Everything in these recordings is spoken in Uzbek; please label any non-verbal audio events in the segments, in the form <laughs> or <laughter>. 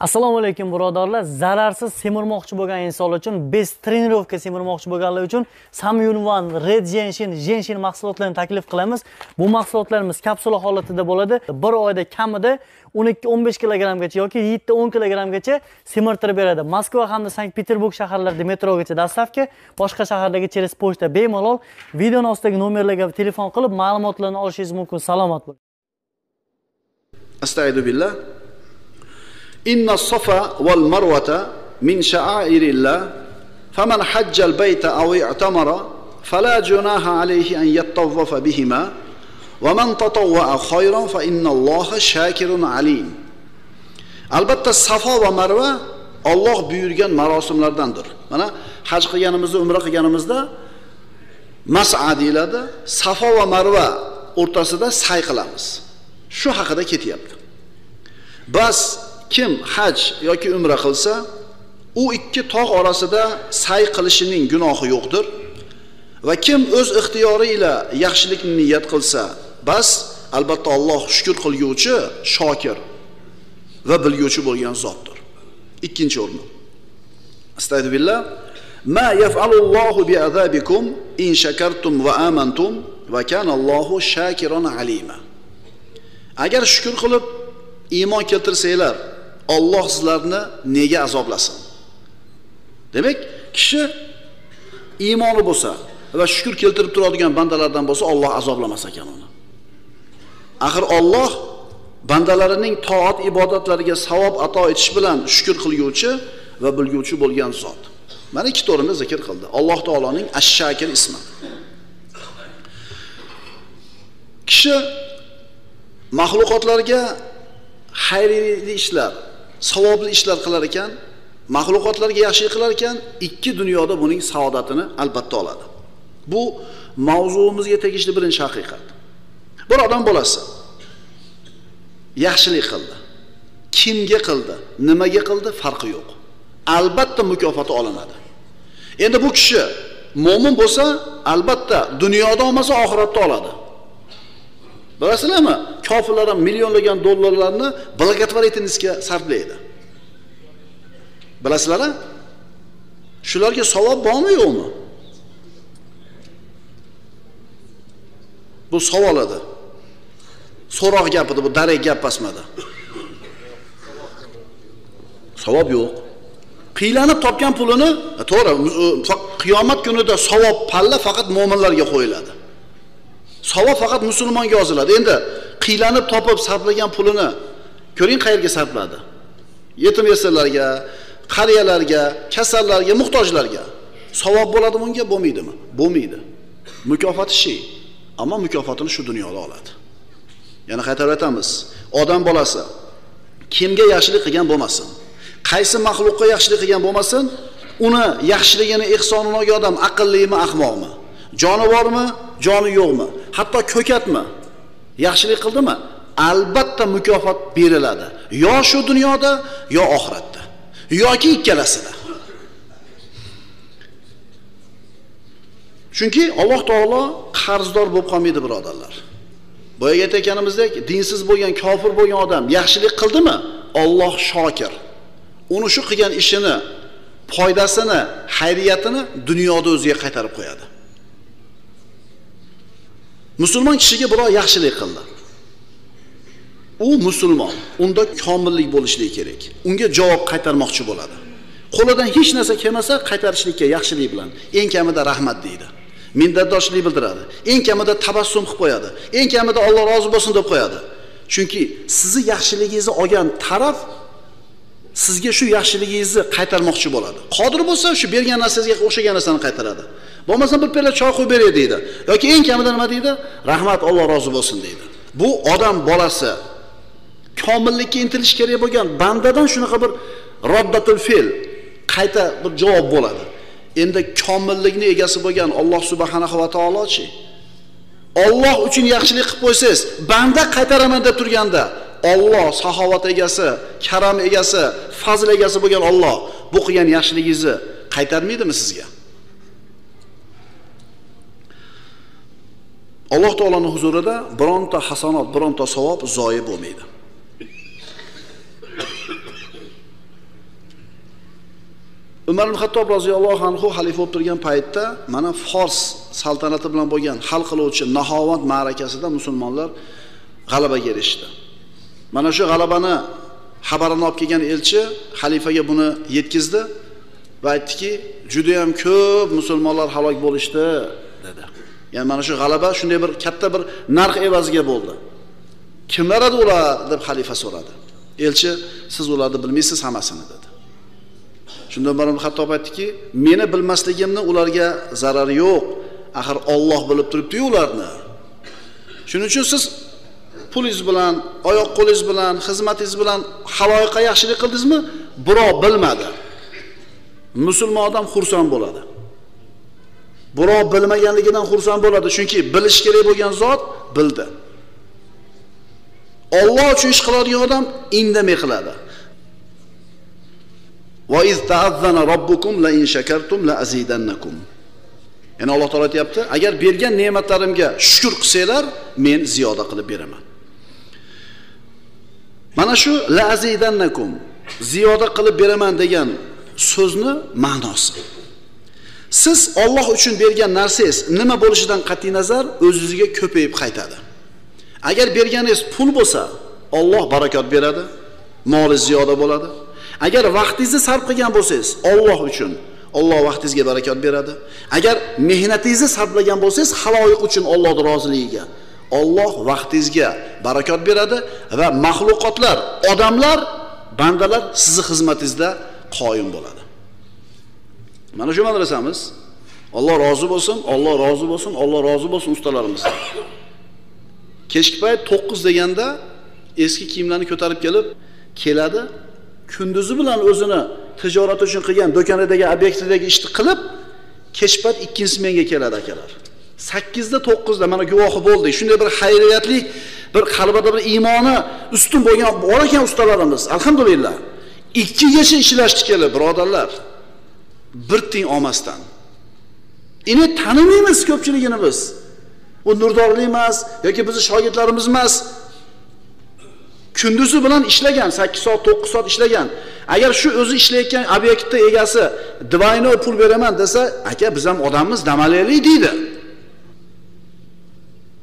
assalomu alaykum birodarlar. Zararsiz semirmoqchi bo'lgan insonlar uchun bez trenirovka semirmoqchi bo'lganlar uchun samyun red genshin genshin mahsulotlarini taklif qilamiz. Bu mahsulotlarimiz kapsula holatida bo'ladi. Bir oyda kamida 12-15 kilogrammgacha yoki 7-10 kilogrammgacha semirtirib beradi. Moskva hamda sankt peterburg shaharlarida metrogacha dostavka boshqa shaharlarga через pochta bemalol videoni ostidagi nomerlarga telefon qilib ma'lumotlarni olishingiz mumkin. Salomat bo'ling. إن الصفا والمروة من شعائر الله فمن حج البيت أو اعتمر فلا جناح عليه أن يتطوف بهما ومن تطوع خيرا فإن الله شاكر عليم shakirun alim. Albatta safo va marva Alloh buyurgan marosimlardandir. Mana haj qilganimizda umra qilganimizda mas'a deyiladi safo va marva o'rtasida say qilamiz shu haqida ketyapti. Bas kim haj yoki umra qilsa u ikki tog' orasida say qilishining gunohi yo'qdir. Va kim o'z ixtiyori ila yaxshilikni niyat qilsa bas albatta Alloh shukr qilguvchi shokir va bilguvchi bo'lgan zotdir. Ikkinchi o'rin astag'firullah ma yaf'alullohu bi'azabikum in shakartum va amantum va kanallohu shakiron alima. Agar shukr qilib iymon keltirsanglar Alloh sizlarni nega azoblasin demak kishi iymoni bo'lsa va shukr keltirib turadigan bandalardan bo'lsa Alloh azoblamas ekan uni. Axir Alloh bandalarining toat ibodatlariga savob ato etish bilan shukr qilguvchi va bilguvchi bo'lgan zot. Mana ikkita o'rinda zikr qildi. Alloh taoloning ash-shakir ismi. Kishi maxluqotlarga xayrli ishlar savobli ishlar qilar ekan maxluqotlarga yaxshilik qilar ekan ikki dunyoda buning saodatini albatta oladi. Bu mavzuimizga tegishli birinchi haqiqat. Bir odam bolasi yaxshilik qildi. Kimga qildi nimaga qildi farqi yo'q. Albatta mukofoti olinadi. Endi bu kishi mo'min bo'lsa albatta dunyoda olmasa oxiratda oladi. Bilasizlarmi? Kofirlar ham millionlagan dollarlarni благотворительностьga sarflaydi. Bilasizlar a shularga savob bormi yo'qmi? Bu savol edi. So'roq gap edi bu darak gap emasmidi savob yo'q. Qiylanib topgan pulini e, to'g'ri qiyomat kunida savob palla faqat mo'minlarga qo'yiladi. Savob faqat musulmonga yoziladi. Endi qiylanib topib sarflagan pulini ko'ring qayerga sarfladi. Yetim yesirlarga qariyalarga kasallarga muhtojlarga. Savob bo'ladimi unga bo'lmaydimi? Bo'lmaydi. Mukofoti shu ammo mukofotini shu dunyoda oladi. Yana qaytarib aytamiz odam bolasi kimga yaxshilik qilgan bo'lmasin qaysi maxluqqa yaxshilik qilgan bo'lmasin uni yaxshiligini ehsonini olgan odam aqllimi ahmoqmi? Joni bormi joni yo'qmi? Hatto ko'katmi? Yaxshilik qildimi? Albatta mukofot beriladi. Yo shu dunyoda yo oxiratda. Yoki ikkalasida. Chunki alloh taolo qarzdor bo'lib qolmaydi birodarlar. Boyagi aytayotganimizdek dinsiz bo'lgan kofir bo'lgan odam yaxshilik qildimi? Olloh shokir. Uni shu qilgan ishini foydasini xayriyatini dunyoda o'ziga qaytarib qo'yadi. Musulmon kishiga birov yaxshilik qildi. U musulmon unda komillik bo'lishligi kerak. Unga javob qaytarmoqchi bo'ladi. Qo'lidan hech narsa kelmasa qaytarishlikka yaxshilik bilan eng kamida rahmat deydi. Minnatdorchilik bildiradi. Eng kamida tabassum qilib qo'yadi. Eng kamida Alloh rozi bo'lsin deb qo'yadi. Chunki sizni yaxshiligingizni olgan taraf sizga shu yaxshiligingizni qaytarmoqchi bo'ladi. Qodir bo'lsa shu bergan narsangizga o'xshagan narsani qaytaradi. Bo'lmasa bir piyola choy qo'yib beray deydi. Yoki eng kamida nima deydi? Rahmat Alloh rozi bo'lsin deydi. Bu odam bolasi komillikka intilish kerak bo'lgan bandadan shunaqa bir roddatul fe'l qayta bir javob bo'ladi. Endi komillikni egasi bo'lgan Alloh subhanahu va taolochi Alloh uchun yaxshilik qilib qo'ysangiz banda qaytaraman deb turganda Alloh saxovat egasi karam egasi fazl egasi bo'lgan Alloh bu qilgan yaxshiligingizni qaytarmaydimi sizga? Alloh taoloni huzurida bironta hasanot bironta savob zoyi bo'lmaydi. Umar ibn Xattob roziyallohu anhu xalifa bo'lib turgan paytda mana fors saltanati bilan bo'lgan hal qiluvchi Nahovat ma'rakasida musulmonlar g'alabaga erishdi. Mana shu g'alabani xabarini olib kelgan elchi xalifaga buni yetkazdi va aytdiki judayam ko'p musulmonlar halok bo'lishdi. Ya'ni mana shu g'alaba shunday bir katta bir narx evaziga bo'ldi. Kimlar edi ular? deb xalifa so'radi. Elchi siz ularni bilmaysiz hammasini dedi. Shunda umar ibn hattob aytdiki meni bilmasligimni ularga zarari yo'q. Axir olloh bilib turibdiyu ularni. Shuning uchun siz pulingiz bilan oyoq qo'lingiz bilan xizmatingiz bilan haloyiqqa yaxshilik qildingizmi? Birov bilmadi. Musulmon odam xursand bo'ladi. Birov bilmaganligidan xursand bo'ladi. Chunki bilish kerak bo'lgan zot bildi. Olloh uchun ish qiladigan odam indamay qiladi. Va iz ta'azzana robbukum la in shakartum la azidannakum. Ya'ni alloh taolo aytyapti agar bergan ne'matlarimga shukur qilsanglar men ziyoda qilib beraman. Mana shu la azidannakum ziyoda qilib beraman degan so'zni ma'nosi. Siz Alloh uchun bergan narsangiz nima bo'lishidan qat'iy nazar? O'zingizga ko'payib qaytadi. Agar berganingiz pul bo'lsa Alloh barakot beradi moli ziyoda bo'ladi. Agar vaqtingizni sarf qilgan bo'lsangiz Alloh uchun Alloh vaqtingizga barakot beradi. Agar mehnatingizni sarflagan bo'lsangiz haloyiq uchun Allohning roziligiga Alloh vaqtingizga barakot beradi va maxluqotlar odamlar bandalar sizni xizmatingizda qoyim bo'ladi. Mana shu madrasamiz. Alloh rozi bo'lsin Alloh rozi bo'lsin Alloh rozi bo'lsin ustalarimiz. Kechki payt 9 deganda eski kiyimlarni ko'tarib kelib keladi kunduzi bilan o'zini tijorat uchun qilgan do'konidagi obyektidagi ishni qilib kech payt ikkinchi smenga keladi akalar. Sakkizda to'qqizda mana guvohi bo'ldik. Shunday bir xayriyatli bir qalbida bir iymoni ustun bo'lgan bor ekan ustalarimiz. Alhamdulillah. Ikkigacha ishlashdi kelib birodarlar. Bir tiyin olmasdan. Ini tanimaymiz ko'pchiligini biz. U nurdorli emas yoki bizni shogirdlarimiz emas. Kunduzi bilan ishlagan 8 soat 9 soat ishlagan. Agar shu o'zi ishlayotgan obyektni egasi двойной pul beraman desa aka biz ham odammiz dam olaylik deydi.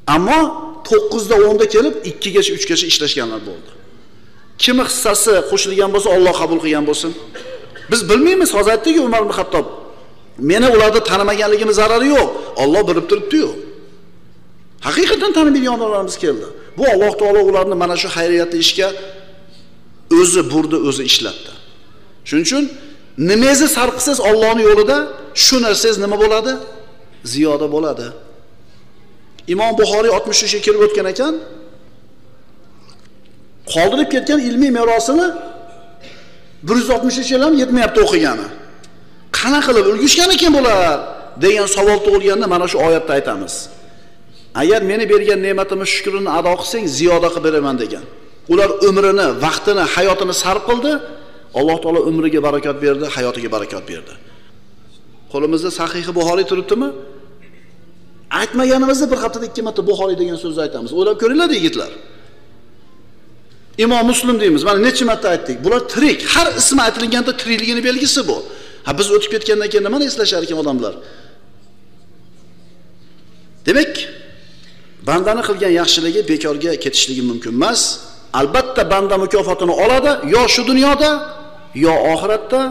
Ammo 9da 10da kelib 2 gacha 3 gacha ishlashganlar bo'ldi. Kimni hissasi qo'shilgan bo'lsa Alloh qabul qilgan bo'lsin. Biz bilmaymiz hozir aytdik Umar ibn Hattob meni ularni tanimaganligimni zarari yo'q. Alloh bilib turibdi-yu. Haqiqatan tanimaydigan odamlarimiz keldi. Bu alloh taolo ularni mana shu xayriyatli ishga o'zi burdi o'zi ishlatdi. Shuning uchun nimangizni sarf qilsangiz ollohni yo'lida shu narsangiz nima bo'ladi? Ziyoda bo'ladi. Imom buxoriy oltmish uchga kirib o'tgan ekan qoldirib ketgan ilmiy merosini bir yuz oltmish yil ham yetmayapti o'qigani. Qanaqa qilib ulgishgan ekan bular degan savol tug'ilganda mana shu oyatda aytamiz. Agar meni bergan ne'matimni shukrini ado qilsang ziyoda qilib beraman degan. Ular umrini vaqtini hayotini sarf qildi. Alloh taolo umriga barakot berdi hayotiga barakot berdi. Qo'limizda sahihi buxoriy turibdimi? Aytmaganimizda bir haftada ikki marta buxoriy degan so'zni aytamiz. O'ylab ko'ringlar yigitlar. Imom muslim deymiz. Mana necha marta aytdik. Bular tirik. Har ismi aytilganda tirikligini belgisi bu. Ha biz o'tib ketgandan keyin nimani eslashar ekan odamlar? Demak bandani qilgan yaxshiligi bekorga ketishligi mumkin emas. Albatta banda mukofotini oladi yo shu dunyoda yo oxiratda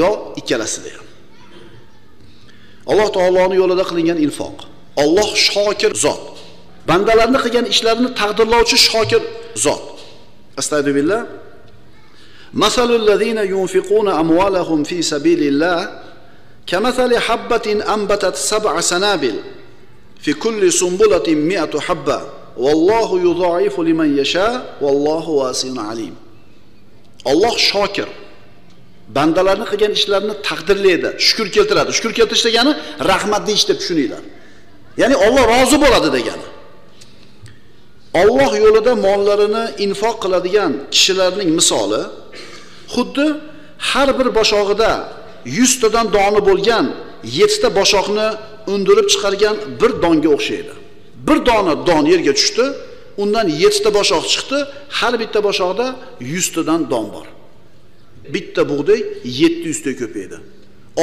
yo ikkalasida ham. Alloh taoloni yo'lida qilingan infoq. Olloh shokir zot. Bandalarni qilgan ishlarini taqdirlovchi shokir zot. استعذ بالله مثل الذين ينفقون اموالهم في سبيل الله كمثل حبة انبتت سبع سنابل في كل سنبلة مئة حبة والله يضاعف لمن يشاء والله واسع عليم الله شاكر bandalarni qilgan ishlarini taqdirlaydi. Shukur keltiradi. Shukur keltirish degani rahmat deyish deb tushuninglar. Ya'ni olloh rozi bo'ladi degani. Alloh yo'lida mollarini infoq qiladigan kishilarning misoli xuddi har bir boshog'ida 100 tadan doni bo'lgan 7 ta boshoqni undirib chiqargan bir donga o'xshaydi. Bir dona don yerga tushdi undan 7 ta boshoq chiqdi har bitta boshoqda 100 tadan don bor. Bitta bug'doy 700 ta ko'paydi.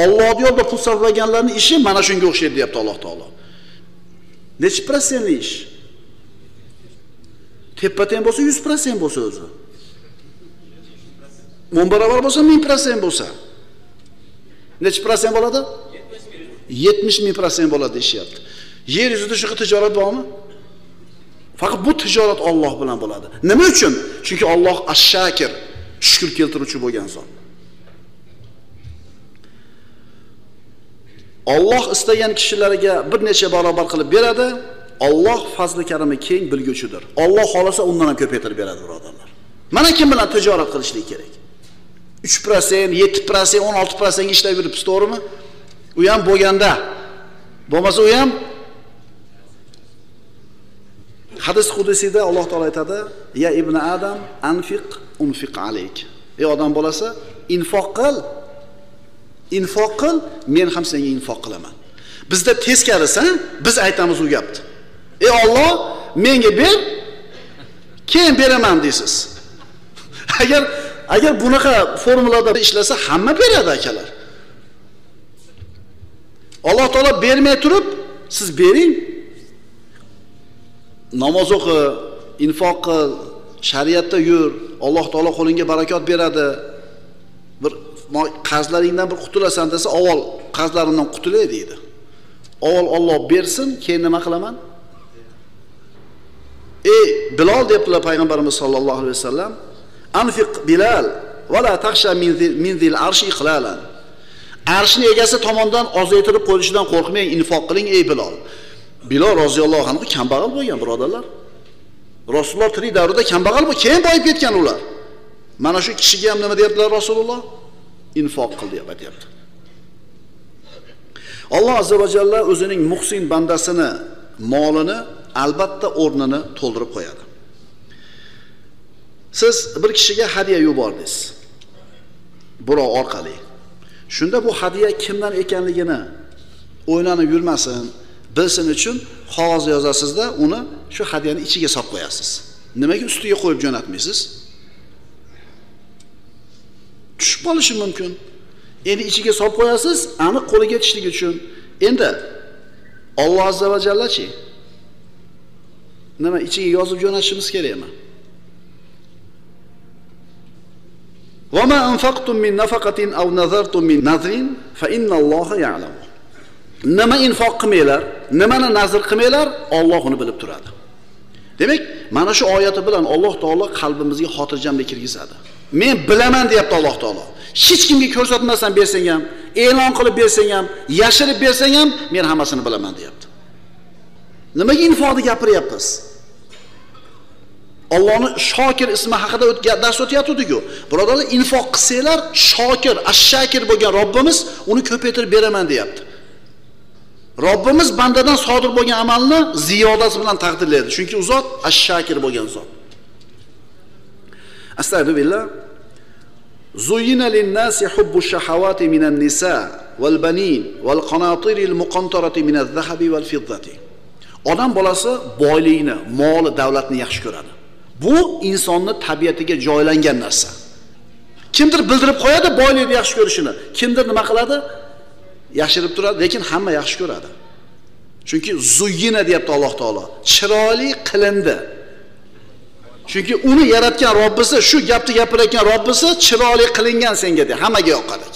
Ollohni yo'lida pul sarflaganlarning ishi mana shunga o'xshaydi deyapti alloh taolo. Nechi protsentli ish? Teppa teng bo'lsa 100 protsent bo'lsa o'zi. O'n barobar bo'lsa ming protsent bo'lsa. Nechi protsent bo'ladi? 70 ming protsent bo'ladi deyishyapti. Yer yuzida shunaqa tijorat bormi? Faqat bu tijorat Alloh bilan bo'ladi. Nima uchun? Chunki Alloh ash-shakir shukr keltiruvchi bo'lgan zot. Alloh istagan kishilarga bir necha barobar qilib beradi. Alloh fazli karami keng bilguchidir. Alloh xolasa undan ham ko'paytirib beradi birodarlar mana kim bilan tijorat qilishlik kerak 3%, 7%, 16% ishlab yuribsiz, to'g'rimi? U ham bo'lganda. Bo'lmasa u ham Hadis qudusiyda Alloh taolo aytadi: "Ya ibn Adam, anfiq unfiq alayk." Ey odam bolasi, infoq qil. Infoq qil, men ham senga infoq qilaman. Bizda teskarisi, biz aytamiz u gapni. Ey Alloh, menga ber, keyin beraman deysiz. <laughs> Agar agar bunaqa formulada ishlasa hamma beradi akalar. Alloh taolo bermay turib siz bering. Namoz o'qi infoq qil shariatda yur alloh taolo qo'lingga barakot beradi. Bir qarzlaringdan bir qutulasan desa avval qarzlarimdan qutulay deydi. Avval olloh bersin keyin nima qilaman? Ey bilol deyaptilar payg'ambarimiz sollallohu alayhi vasallam anfiq bilal va taxsha min zil arshi iqlalan. Arshni egasi tomonidan ozaytirib qo'yilishidan qo'rqmang infoq qiling ey bilol bilol roziyallohu anhu kambag'al bo'lgan birodarlar. Rasululloh tirik davrida kambag'al bu keyin boyib ketgan ular. Mana shu kishiga ham nima deyaptilar rasululloh? Infoq qil deb aytyapti alloh azza va jalla o'zining muhsin bandasini molini albatta o'rnini to'ldirib qo'yadi. Siz bir kishiga hadya yubordingiz. Birov orqali. Shunda bu hadya kimdan ekanligini o'ylanib yurmasin. Bilsin uchun qog'oz yozasizda uni shu hadyani ichiga solib qo'yasiz. Nimaga ustiga qo'yib jo'natmaysiz? Tushib qolishi mumkin. Endi ichiga solib qo'yasiz aniq qo'liga yetishligi uchun. Endi olloh azza va jallachi? nima ichiga yozib jo'natishimiz kerakmi وما أنفقتم من نفقة أو نذرتم من نذر فإن الله يعلم nima infoq qilmanglar nimani nazr qilmanglar Alloh uni bilib turadi demak mana shu oyati bilan Alloh taolo qalbimizga xotirjamlik kirgizadi men bilaman deyapti Alloh taolo hech kimga ko'rsatmasdan bersang ham e'lon qilib bersang ham yashirib bersang ham men hammasini bilaman deyapti nimaga infoqni gapiryapmiz Allohni Shokir ismi haqida dars o'tyapti-ku. Birodarlar, infoq qilsanglar, Shokir, ash-shakir bo'lgan Robbimiz uni ko'paytirib beraman deyapti. Robbimiz bandadan sodir bo'lgan amalni ziyodasi bilan taqdirlaydi. Chunki u zot ash-shakir bo'lgan zot. Astagfirullah. زين lin-nasi الشهوات من minan nisa wal banin wal الذهب والفضة muqantarati min zahabi wal fiddati. Odam bolasi boylikni, moli, davlatni yaxshi ko'radi. Bu insonni tabiatiga joylangan narsa. Kimdir bildirib qo'yadi boylikni yaxshi ko'rishini, kimdir nima qiladi? Yashirib turadi, lekin hamma yaxshi ko'radi. Chunki zuyyina deyapti Alloh taolo. Chiroyli qilindi. Chunki uni yaratgan Robbisi, shu gapni gapirayotgan Robbisi chiroyli qilingan senga deb hammaga yoqadi.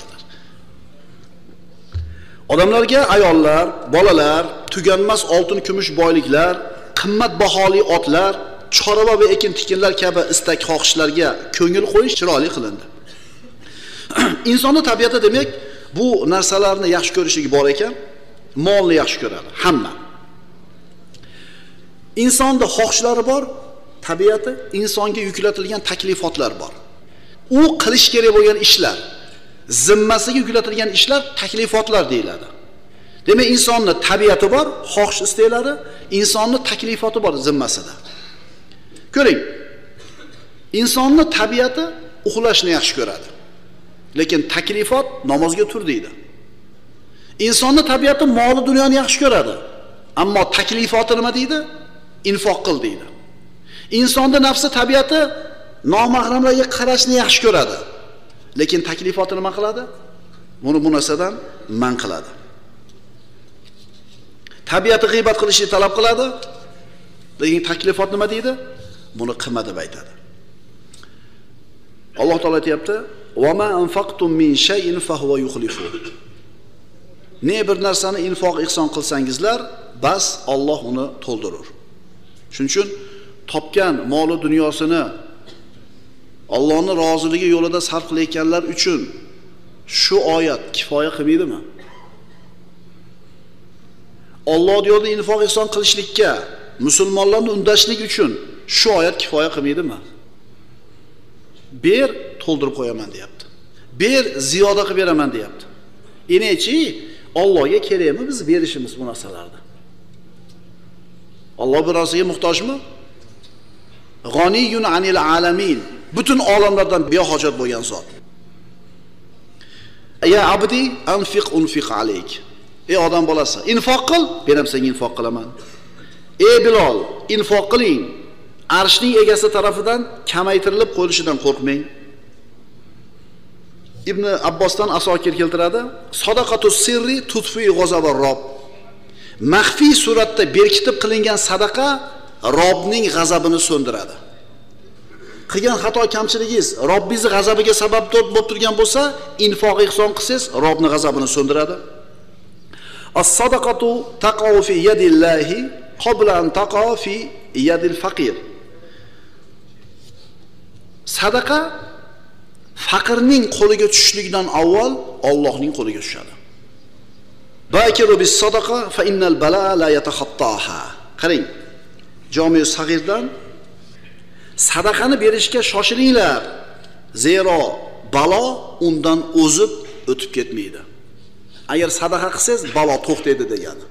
Odamlarga ayollar, bolalar, tuganmas oltin, kumush boyliklar, qimmatbaholi otlar, chorva va ekin tikinlar kabi istak xohishlarga ko'ngil qo'yish chiroyli qilindi. <clears throat> Insonni tabiati demak bu narsalarni yaxshi ko'rishligi bor ekan molni yaxshi ko'radi hamma. Insonni xohishlari bor tabiati insonga yuklatilgan taklifotlar bor. U qilish kerak bo'lgan ishlar zimmasiga yuklatilgan ishlar taklifotlar deyiladi. Demak insonni tabiati bor xohish istaklari insonni taklifoti bor zimmasida. Ko'ring. Insonni tabiati uxlashni yaxshi ko'radi. Lekin taklifot namozga tur deydi. Insonni tabiati moli dunyoni yaxshi ko'radi. Ammo taklifoti nima deydi? Infoq qil deydi. Insonni nafsi tabiati nomahramlarga qarashni yaxshi ko'radi. Lekin taklifoti nima qiladi? Buni bu narsadan man qiladi. Tabiati g'iybat qilishni talab qiladi. Lekin taklifot nima deydi? Buni qilma deb aytadi. Alloh taolo aytyapti ne bir narsani infoq ihson qilsangizlar bas Alloh uni to'ldirur. Shuning uchun topgan moli dunyosini Allohning roziligi yo'lida sarf qilayotganlar uchun shu oyat kifoya qilmaydimi? Alloh yo'lida infoq ihson qilishlikka musulmonlarni undashlik uchun shu oyat kifoya qilmaydimi? Ber to'ldirib qo'yaman deyapti. Ber ziyoda qilib beraman deyapti. Enechi Allohga kerakmi biz berishimiz bu narsalarni? Alloh bir narsaga muhtojmi? G'oniyun anil alamin. Butun olamlardan behojat bo'lgan zot. Ya abdi anfiq unfiq alayk. Ey odam bolasi infoq qil men ham senga infoq qilaman. Ey bilol infoq qiling. Arshning egasi tarafidan kamaytirilib qo'yilishidan qo'rqmang. Ibn abbosdan asokir keltiradi. Sadaqatu sirri tutfi g'azaba rob maxfiy suratda berkitib qilingan sadaqa robning g'azabini so'ndiradi. Qilgan xato kamchiligingiz robbingizni g'azabiga sabab bo'lib turgan bo'lsa infoq ihson qilsangiz robni g'azabini so'ndiradi. As sadaqatu taqau fi yadillahi qabla an taqo fi yadil faqir. Sadaqa faqirning qo'liga tushishligidan avval Allohning qo'liga tushadi. Bakiru bis sadaqa fa innal bala la yatakhattaha. Qarang. Jami sag'irdan sadaqani berishga shoshilinglar. Zero balo undan o'zib o'tib ketmaydi. Agar sadaqa qilsangiz balo to'xtaydi degani.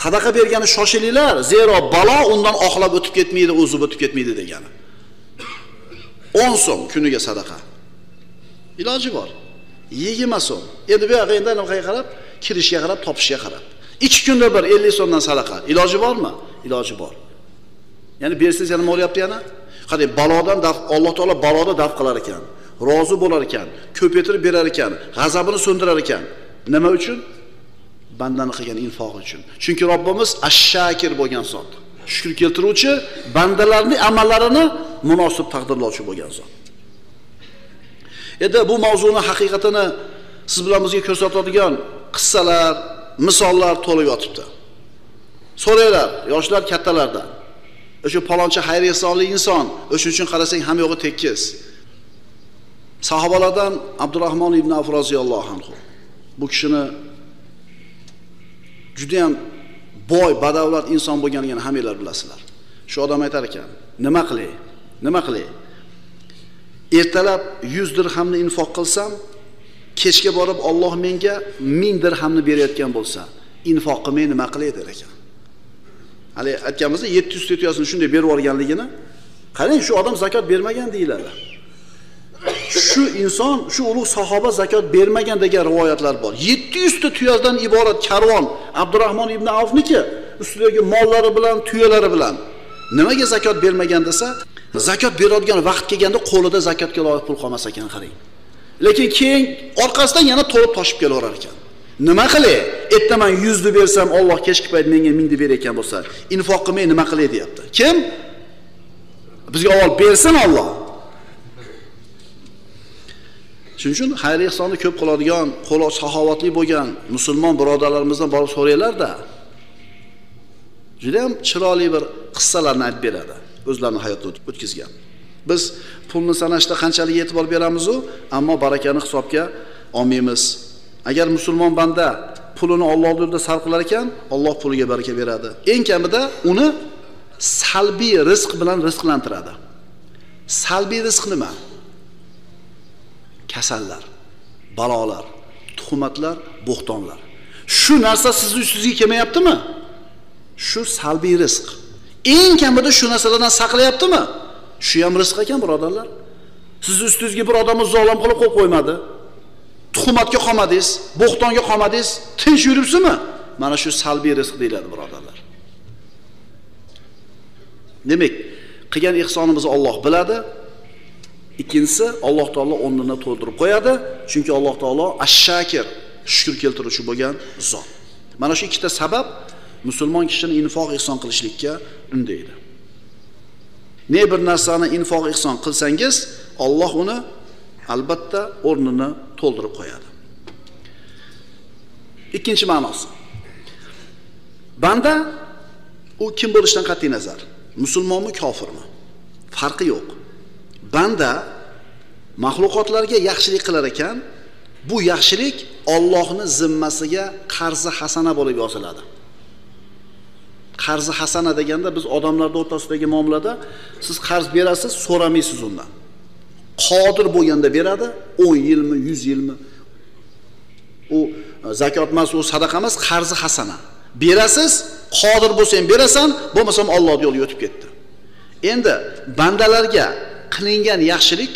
Sadaqa bergani shoshilinglar, zero balo undan oxlab o'tib ketmaydi, o'zib o'tib ketmaydi degani. 10 so'm kuniga sadaqa. iloji bor. Yigirma so'm. Endi bu yoqqa endi anaqaga qarab? Kirishga qarab topishga qarab. Ikki kunda bir ellik so'mdan sadaqa. Iloji bormi? Iloji bor. Ya'ni bersangiz yana nima bo'lyapti yana? Qarang balodan daf alloh taolo baloni daf qilar ekan rozi bo'lar ekan ko'paytirib berar ekan g'azabini so'ndirar ekan. Nima uchun? Bandani qilgan infog'i uchun. Chunki robbimiz ashshakir bo'lgan zot. Shukr keltiruvchi bandalarning amallarini munosib taqdirlovchi bo'lgan zot. Endi bu mavzuni haqiqatini siz bilan bizga ko'rsatadigan qissalar misollar to'lib yotibdi. So'ranglar yoshlar kattalardan. O'sha palonchi xayr ehsonli inson o'sha uchun qarasang hamma yo'g'i tekis. Sahobalardan abdurahmon ibn af roziyallohu anhu. Bu kishini judayam boy badavlat inson bo'lganligini hammanglar bilasizlar. Shu odam aytar ekan nima qilay nima qilay? Ertalab 100 dirhamni infoq qilsam kechga borib Alloh menga 1000 dirhamni berayotgan bo'lsa infoq qilmay nima qilay der ekan. Hali aytganimizda 700 tetyosini shunday berib yuborganligini qarang shu odam zakot bermagan deyiladi. Shu inson shu ulug' sahoba zakot bermagan degan rivoyatlar bor. 700 ta tuyadan iborat karvon Abdurahmon ibn Avfniki ustidagi mollari bilan tuyalari bilan nimaga zakot bermagan desa zakot beradigan vaqt kelganda qo'lida zakotga loyiq pul qolmas ekan qarang. Lekin keyin orqasidan yana to'lib toshib kelaverar ekan. Nima qilay? Ertaman yuzni bersam olloh kechki payt menga mingni berayotgan bo'lsa infoq qilmay nima qilay deyapti. Kim? Bizga avval bersin olloh shuning uchun xayr ehsonni ko'p qiladigan qo'li saxovatli bo'lgan musulmon birodarlarimizdan borib so'ranglarda juda yam chiroyli bir qissalarni aytib beradi o'zlarini hayotda o'tkazgan. Biz pulni sanashda qanchalik e'tibor beramizu ammo barakani hisobga olmaymiz. Agar musulmon banda pulini Alloh yo'lida sarf qilar ekan Alloh puliga baraka beradi. Eng kamida uni salbiy rizq bilan rizqlantiradi. Salbiy rizq nima? Kasallar balolar tuhmatlar bo'xtonlar. Shu narsa sizni ustingizga kelmayaptimi? Shu salbiy rizq. Eng kamida shu narsalardan saqlayaptimi? Shu ham rizq ekan birodarlar. Sizni ustingizga bir odamni zolim qilib qo'yib qo'ymadi. Tuhmatga qolmadingiz bo'xtonga qolmadingiz tinch yuribsizmi? Mana shu salbiy rizq deyiladi birodarlar. Demak qilgan ehsonimizni Alloh biladi ikkinchisi alloh taolo o'rnini to'ldirib qo'yadi. Chunki alloh taolo ash-shakir shukur keltiruvchi bo'lgan zot. Mana shu ikkita sabab musulmon kishini infoq ehson qilishlikka undaydi. Ne bir narsani infoq ehson qilsangiz Alloh uni albatta o'rnini to'ldirib qo'yadi. Ikkinchi ma'nosi. Banda u kim bo'lishidan qat'iy nazar? Musulmonmi kofirmi? Farqi yo'q. Banda maxluqotlarga yaxshilik qilar ekan bu yaxshilik Allohning zimmasiga qarzi hasana bo'lib yoziladi qarzi hasana deganda biz odamlarni o'rtasidagi muomalada siz qarz berasiz so'ramaysiz undan. Qodir bo'lganda beradi 10 yilmi 100 yilmi u e, zakot emas u sadaqa emas qarzi hasana. Berasiz qodir bo'lsang berasan bo'lmasam Alloh yo'liga o'tib ketdi. Endi bandalarga qilingan yaxshilik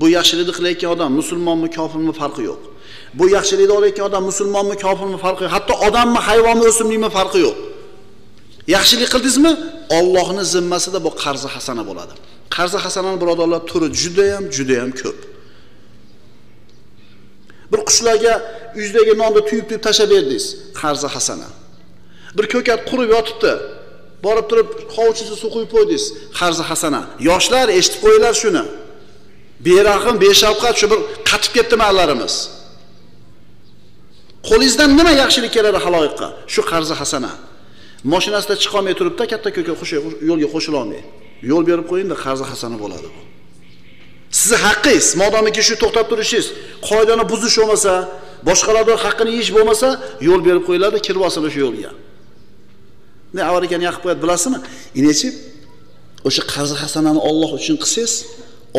bu yaxshilikni qilayotgan odam musulmonmi kofirmi farqi yo'q. Bu yaxshilikni olayotgan odam musulmonmi kofirmi farqi yo'q. Hatto odammi hayvonmi o'simlikmi farqi yo'q. Yaxshilik qildingizmi? Allohning zimmasida bu qarzi hasana bo'ladi. Qarzi hasanani birodarlar turi judayam judayam ko'p. Bir qushlarga yuzdagi nonni tuyib tuyib tashlab berdingiz. Qarzi hasana. Bir ko'kat qurib yotibdi. Borib turib hovuchingizga suv quyib qo'ydingiz. Qarzi hasana yoshlar eshitib qo'yinglar shuni. Berahm beshafqat shu bir qatib ketdi mallarimiz qo'lingizdan nima yaxshilik keladi haloyiqqa? Shu qarzi hasana. Mashinasida chiqolmay turibdi katta ko'ka yo'lga qo'shilolmay yo'l berib qo'yingda qarzi hasana bo'ladi bu. Sizni haqqingiz modomiki shu to'xtab turishingiz qoidani buzish bo'lmasa boshqalarni haqqini yeyish bo'lmasa yo'l berib qo'yiladi kirib olsin shu yo'lga. Ne ekan yoqib qo'yadi bilasizmi? Inechi o'sha qarzi hasanani olloh uchun qilsangiz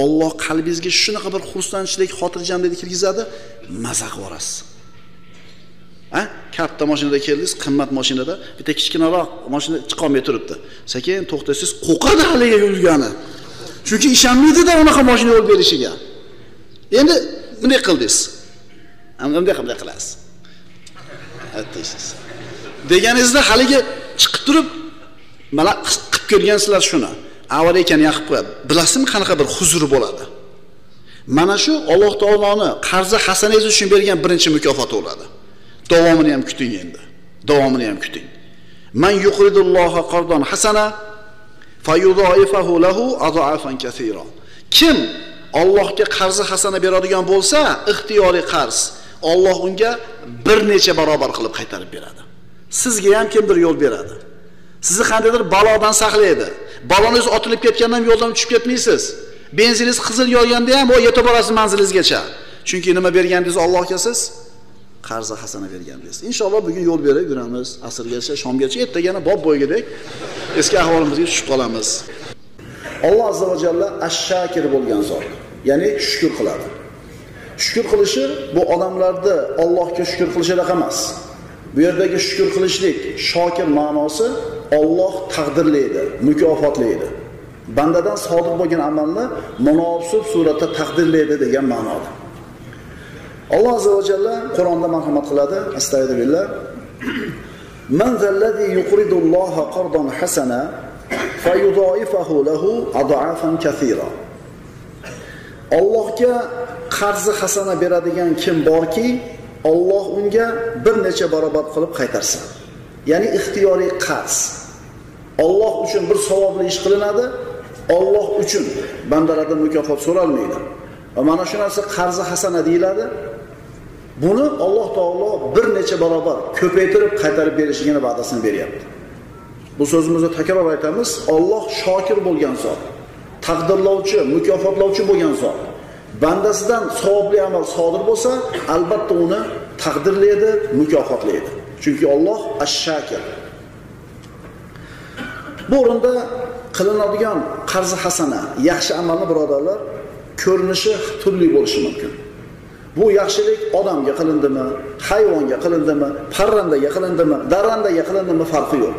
olloh qalbingizga shunaqa bir xursandchilik xotirjamlikni kirgizadi maza qilib yuborasiz a katta mashinada keldingiz qimmat mashinada. Bitta kichkinaroq mashina chiqolmay turibdi. Sekin to'xtasangiz qo'rqadi haligi yurgani chunki ishonmaydida unaqa mashina yo'l berishiga. Endi bunday qildingiz. Bunday bunday qilasiz. Aytdingiz. Deganingizda haligi chiqib turib mana qilib kelgansizlar shuni. Avval ekan yoqib qo'yadi bilasizmi qanaqa bir huzur bo'ladi? Mana shu alloh taoloni qarzi hasanangiz uchun bergan birinchi mukofoti bo'ladi. Davomini ham kuting endi. Davomini ham kuting. Man yuqridulloha qardon hasana fayudaifahu lahu adafan kathira. Kim Allohga qarzi hasana beradigan bo'lsa ixtiyoriy qarz Alloh unga bir necha barobar qilib qaytarib beradi. Sizga ham kimdir yo'l beradi. Sizni qandaydir balodan saqlaydi. Balongiz otilib ketganda ham yo'ldan tushib ketmaysiz. Benziningiz qizil yog'ganda ham u yetib borasiz manzilingizgacha. Chunki nima bergandingiz Allohga siz? Qarzi hasana berganmiz inshaalloh bugun yo'l berib yuramiz. Asrgacha shomgacha ertaga yana bob bo'ygidek eski ahvolimizga tushib qolamiz. Alloh azza va jalla ash-shakir bo'lgan zot ya'ni shukur qiladi. Shukur qilishi bu odamlarni Allohga shukur qilishidaqa emas. Bu yerdagi shukur qilishlik shokir ma'nosi Alloh taqdirlaydi mukofotlaydi. Bandadan sodir bo'lgan amalni munosib suratda taqdirlaydi degan ma'noda. Alloh azza va jalla qur'onda marhamat qiladi. Astag'firullah man zallazi yuqridulloha qardan hasana fayudaifahu lahu adafan kathira. Allohga qarzi hasana beradigan kim borki Alloh unga bir necha barobar qilib qaytarsin. Ya'ni ixtiyoriy qarz. Alloh uchun bir savobli ish qilinadi Alloh uchun bandalardan mukofot so'ralmaydi. Va mana shu narsa qarzi hasana deyiladi. Buni Alloh taolo bir necha barobar ko'paytirib qaytarib berishligini va'dasini beryapti. Bu so'zimizni takror aytamiz, Alloh shokir bo'lgan zot, taqdirlovchi, mukofotlovchi bo'lgan zot. Bandasidan savobli amal sodir bo'lsa, albatta uni taqdirlaydi, mukofotlaydi. Chunki Alloh ash-shakir. Bu o'rinda qilinadigan qarzi hasana, yaxshi amalni birodarlar, ko'rinishi turli bo'lishi mumkin. Bu yaxshilik odamga qilindimi, hayvonga qilindimi, parrandaga qilindimi, darrandaga qilindimi farqi yo'q.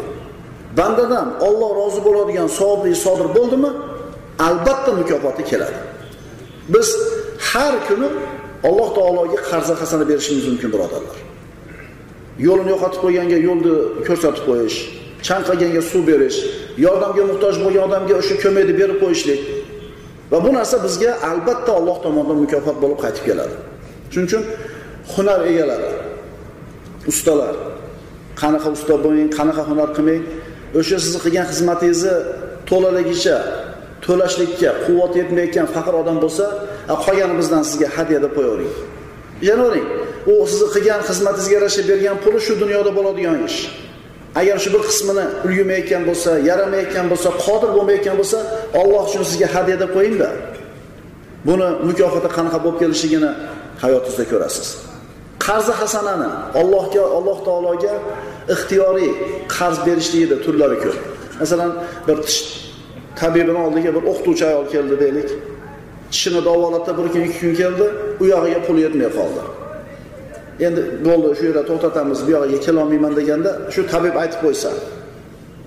Bandadan Alloh rozi bo'ladigan savobli sodir bo'ldimi, albatta mukofoti keladi. Biz har kuni Alloh taologa qarza hasana berishimiz mumkin birodarlar. Yo'lini yo'qotib qo'yganga yo'lni ko'rsatib qo'yish, chanqaganga suv berish, yordamga muhtoj bo'lgan odamga o'sha ko'makni berib qo'yishlik. Va bu narsa bizga albatta Alloh tomonidan mukofot bo'lib qaytib keladi. Shuning uchun hunar egalari, ustalar, qanaqa usta bo'ling, qanaqa hunar qilmang, o'sha sizni qilgan xizmatingizni to'laligicha to'lashlikka quvvat yetmayotgan faqir odam bo'lsa, qolgani bizdan sizga hadya deb qo'yavering. Ishonavering, u sizni qilgan xizmatingizga yarasha bergan puli shu dunyoda bo'ladigan ish. Agar shu bir qismini ulgurmayotgan bo'lsa, yaramayotgan bo'lsa, qodir bo'lmayotgan bo'lsa, Alloh uchun sizga hadya deb qo'yingda. Buni mukofoti qanaqa bo'lib kelishligini hayotingizda ko'rasiz. Qarzi hasanani Allohga, Alloh taologa ixtiyoriy qarz berishlikda turlari ko'p. Masalan, bir tish tabibini oldiga bir o'qituvchi ayol keldi deylik. Tishini davolatda bir kun, ikki kun keldi, u yog'iga pul yetmay qoldi. Endi bo'ldi, shu yerda to'xtatamiz, bu yog'iga kela olmayman deganda, shu tabib aytib qo'ysa,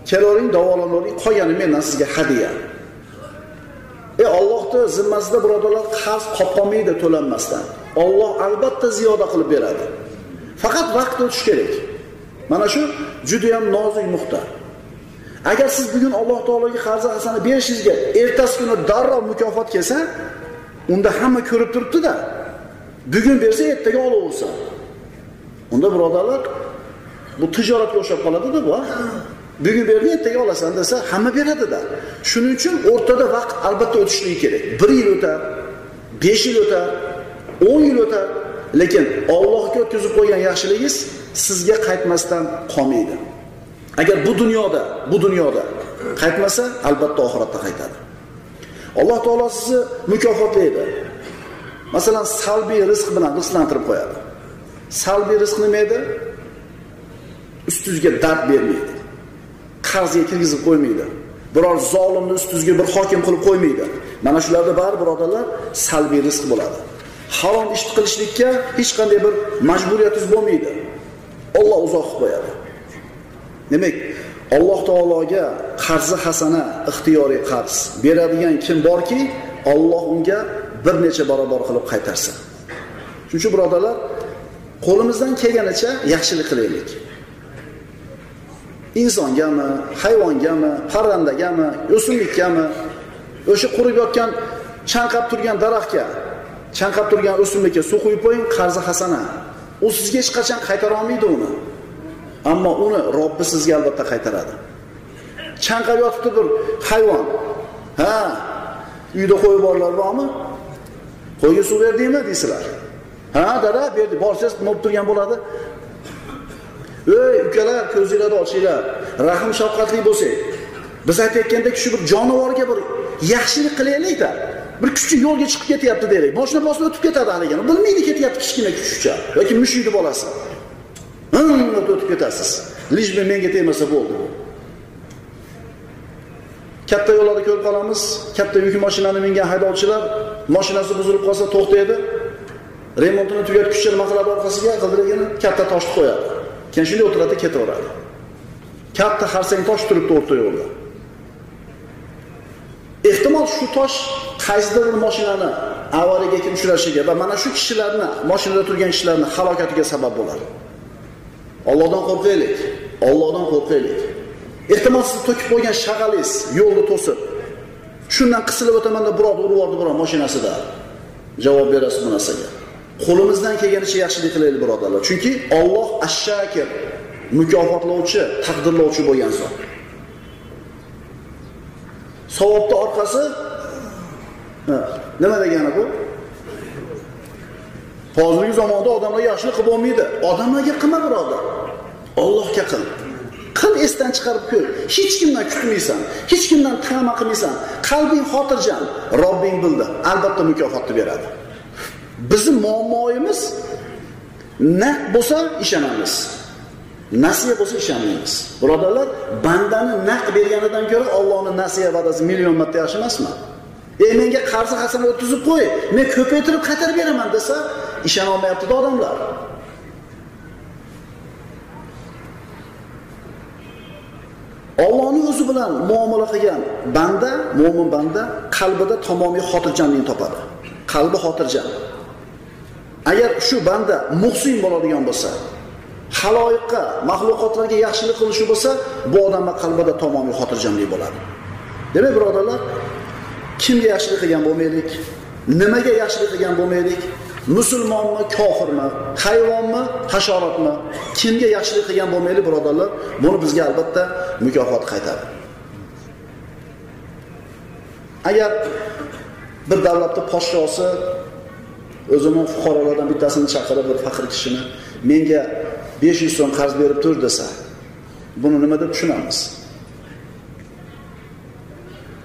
kelavering, davolanavering, qolgani mendan sizga hadya. E ollohni zimmasida birodarlar qarz qopqolmaydi to'lanmasdan. Alloh albatta ziyoda qilib beradi. Faqat vaqt o'tishi kerak. Mana shu juda ham nozik nuqta. Agar siz bugun Alloh taologa qarz hasana berishingizga ertasi kuni darrov mukofot kelsa, unda hamma ko'rib turibdi-da. Bugun bersa, ertaga olaversa. Unda birodarlar bu tijoratga o'xshab qoladi-da bu. Bugun berdi, ertaga olasan desa, hamma beradi-da. Shuning uchun o'rtada vaqt albatta o'tishligi kerak. 1 yil o'tar, 5 yil o'tar, 10 yil o'tar, lekin Allohga o'tkazib qo'ygan yaxshiligingiz sizga qaytmasdan qolmaydi. Agar bu dunyoda, bu dunyoda qaytmasa, albatta oxiratda qaytadi. Alloh taolo sizni mukofotlaydi. Masalan, salbiy rizq bilan rizqlantirib qo'yadi. Salbiy rizq nima edi? Ustingizga dard bermaydi. Qarzga kirgizib qo'ymaydi. Biror zolimni ustingizga bir hokim qilib qo'ymaydi. Mana shularda bari birodarlar salbiy rizq bo'ladi. Harom ish qilishlikka hech qanday bir majburiyatingiz bo'lmaydi. Alloh uzoq qilib qo'yadi. Demak, Alloh taologa qarzi hasana, ixtiyoriy qarz beradigan kim borki, Alloh unga bir necha barobar qilib qaytarsin. Shuning uchun birodarlar, qo'limizdan kelganicha yaxshilik qilaylik. Insongami, hayvongami, parrandagami, o'simlikkami, o'sha qurib yotgan chanqab turgan daraxtga, chanqab turgan o'simlikka suv quyib qo'ying, qarzi hasana. U sizga hech qachon qaytara olmaydi uni. Ammo uni Robbi sizga albatta qaytaradi. Chanqab yotibdi bir hayvon. Ha, uyda qo'y borlar bormi? Qo'yga suv berdingmi deysizlar. Ha, dada berdi. Borsangiz nima bo'lib turgan bo'ladi? Ey, ukalar, ko'zinglarni ochinglar. rahm shafqatli bo'lsak. Biz aytayotgandek shu bir jonivorga bir yaxshilik qilaylik-da. Bir kuchi yo'lga chiqib ketyapti deylik. Boshina bosib o'tib ketadi haligini. Bilmaydi ketyapti kichkina kuchukcha yoki mushukni bolasi. O'tib ketasiz. Lijbi menga tegmasa bo'ldi. Katta yo'llarda ko'rib qolamiz, katta yuk mashinani mingan haydovchilar mashinasi buzilib qolsa to'xtaydi. Remontini tugatguncha nima qiladi orqasiga g'ildiragini katta toshni qo'yadi. Keyin shunday o'tiradi, ketaveradi. Katta xarsang tosh turibdi o'rta yo'lda. Ehtimol shu tosh qaysidir bir moshinani avariyaga kim uchrashiga va mana shu kishilarni, mashinada turgan kishilarni halokatiga sabab bo'ladi. Allohdan qo'rqaylik. Allohdan qo'rqaylik. Ehtimol siz to'kib qo'ygan shag'alingiz yo'lni to'sib, shundan qisilib o'tamanda birov urib yubordi birov mashinasida. Javob berasiz bu narsaga. Qo'limizdan kelganicha yaxshilik qilaylik birodarlar. Chunki Alloh ash-shakir, mukofotlovchi, taqdirlovchi bo'lgan zot. Savobning orqasi nima degani bu? Hozirgi zamonda odamlar yaxshilik qilib bo'lmaydi. Odamlarga qilma birodar. Allohga qil. Qil esdan chiqarib ko'r. Hech kimdan kutmaysan, hech kimdan tama qilmaysan. Qalbing xotirjam, Robbing bildi. Albatta mukofotni beradi. Bizning muammoyimiz naq bo'lsa ishonamiz. Nasiya bo'lsa ishonmaymiz. Birodarlar, bandani naq berganidan ko'ra ollohni nasiya va'dasi million marta yaxshi emasmi? E menga qarzi hasana o'tkazib qo'y, men ko'paytirib qaytarib beraman desa, ishonolmayaptida odamlar. Allohning o'zi bilan muomala qilgan banda, mo'min banda qalbida tamomiy xotirjamlik topadi. Qalbi xotirjam. Agar shu banda muhsin bo'ladigan bo'lsa, haloyiqqa, maxluqotlarga yaxshilik qilishi bo'lsa, bu odamning qalbida tamomiy xotirjamlik bo'ladi. Demak, birodarlar, kimga yaxshilik qilgan bo'lmaylik? Nimaga yaxshilik qilgan bo'lmaylik? Musulmonmi kofirmi? Hayvonmi hasharotmi? Kimga yaxshilik qilgan bo'lmaylik birodarlar? Buni bizga albatta mukofot qaytadi. Agar bir davlatni podshosi o'zini fuqarolaridan bittasini chaqirib bir faqir kishini menga 500 so'm qarz berib tur desa buni nima deb tushunamiz?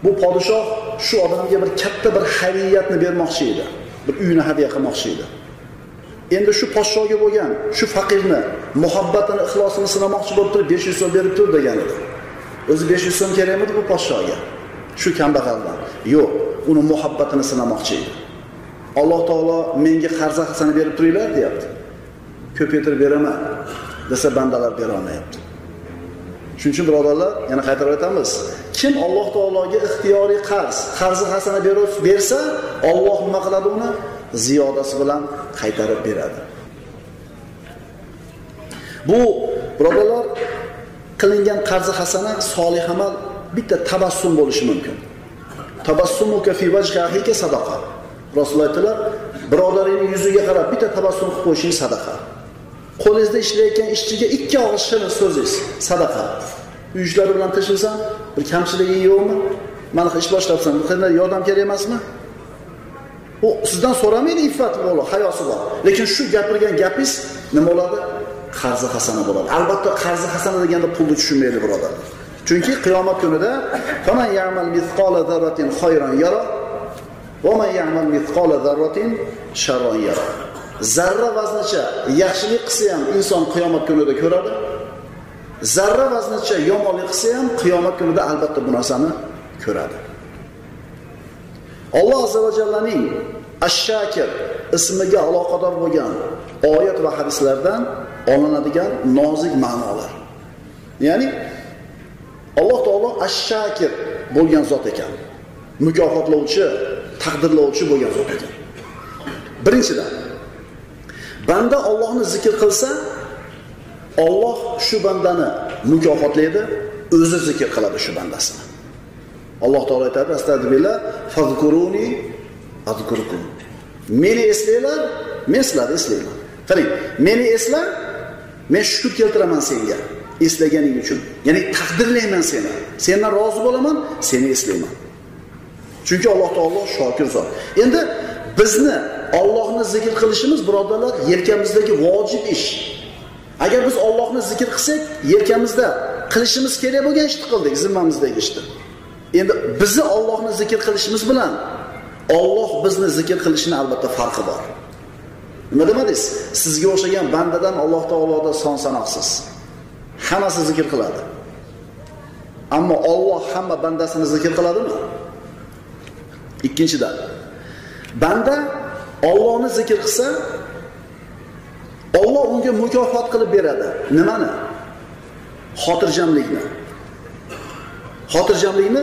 Bu podshoh shu odamga bir katta bir xayriyatni bermoqchi edi. Bir uyni hadya qilmoqchi edi. Endi shu podshohga bo'lgan shu faqirni muhabbatini ixlosini sinamoqchi bo'lib turib 500 so'm berib tur degan edi. O'zi 500 so'm kerakmidi bu podshohga? Shu kambag'aldan. Yo'q uni muhabbatini sinamoqchi edi. Alloh taolo menga qarza hasana berib turinglar deyapti. Ko'paytirib beraman desa bandalar berolmayapti shuning uchun birodarlar yana qaytarib aytamiz. Kim alloh taologa ixtiyoriy qarz qarzi hasana bersa olloh nima qiladi uni? Ziyodasi bilan qaytarib beradi. Bu birodarlar qilingan qarzi hasana solih amal bitta tabassum bo'lishi mumkin. Tabassumuka fi vajhi ahika sadaqa. Rasululloh aytdilar birodaringning yuziga qarab bitta tabassum qilib qo'yishing sadaqa. Qo'lingizda ishlayotgan ishchiga ikki og'iz shirin so'zingiz sadaqa. Uy ishlari bilan tinchmisan bir kamchiligi yo'qmi? Mana ish boshlabsan qanday yordam kerak emasmi? U sizdan so'ramaydi iffati bor hayosi bor. Lekin shu gapirgan gapingiz nima bo'ladi? Qarzi hasana bo'ladi. Albatta qarzi hasana deganda pulni tushunmaydi birodarlar chunki qiyomat kunida faman ya'mal zarratin va zarratin zarra vaznicha yaxshilik qilsa ham inson qiyomat kunida ko'radi. Zarra vaznicha yomonlik qilsa ham qiyomat kunida albatta bu narsani ko'radi. Alloh azza va jallaning ash-shakir ismiga aloqador bo'lgan oyat va hadislardan olinadigan nozik ma'nolar. Ya'ni alloh taolo ash-shakir bo'lgan zot ekan. Mukofotlovchi taqdirlovchi bo'lgan zot ekan. Birinchidan banda Allohni zikr qilsa Alloh shu bandani mukofotlaydi o'zi zikr qiladi shu bandasini. Alloh taolo aytadi astag'firullah fazkuruni azkurkum meni eslanglar men sizlarni eslayman qarang meni esla men shukur keltiraman senga eslaganing uchun. Ya'ni taqdirlayman seni. Sendan rozi bo'laman seni eslayman. Chunki alloh taolo shokir zot. Endi bizni Allohni zikr qilishimiz birodarlar yelkamizdagi vojib ish. Agar biz Allohni zikr qilsak yelkamizda qilishimiz kerak bo'lgan ishni qildik zimmamizdagi ishni. Endi bizni Allohni zikr qilishimiz bilan Alloh bizni zikr qilishini albatta farqi bor. Nima demadingiz? Sizga o'xshagan bandadan Alloh taoloda son sanoqsiz. Hammasi zikr qiladi. Ammo Alloh hamma bandasini zikr qiladimi? Ikkinchidan banda Allohni zikr qilsa Alloh unga mukofot qilib beradi. Nimani? Xotirjamlikni. Xotirjamlikni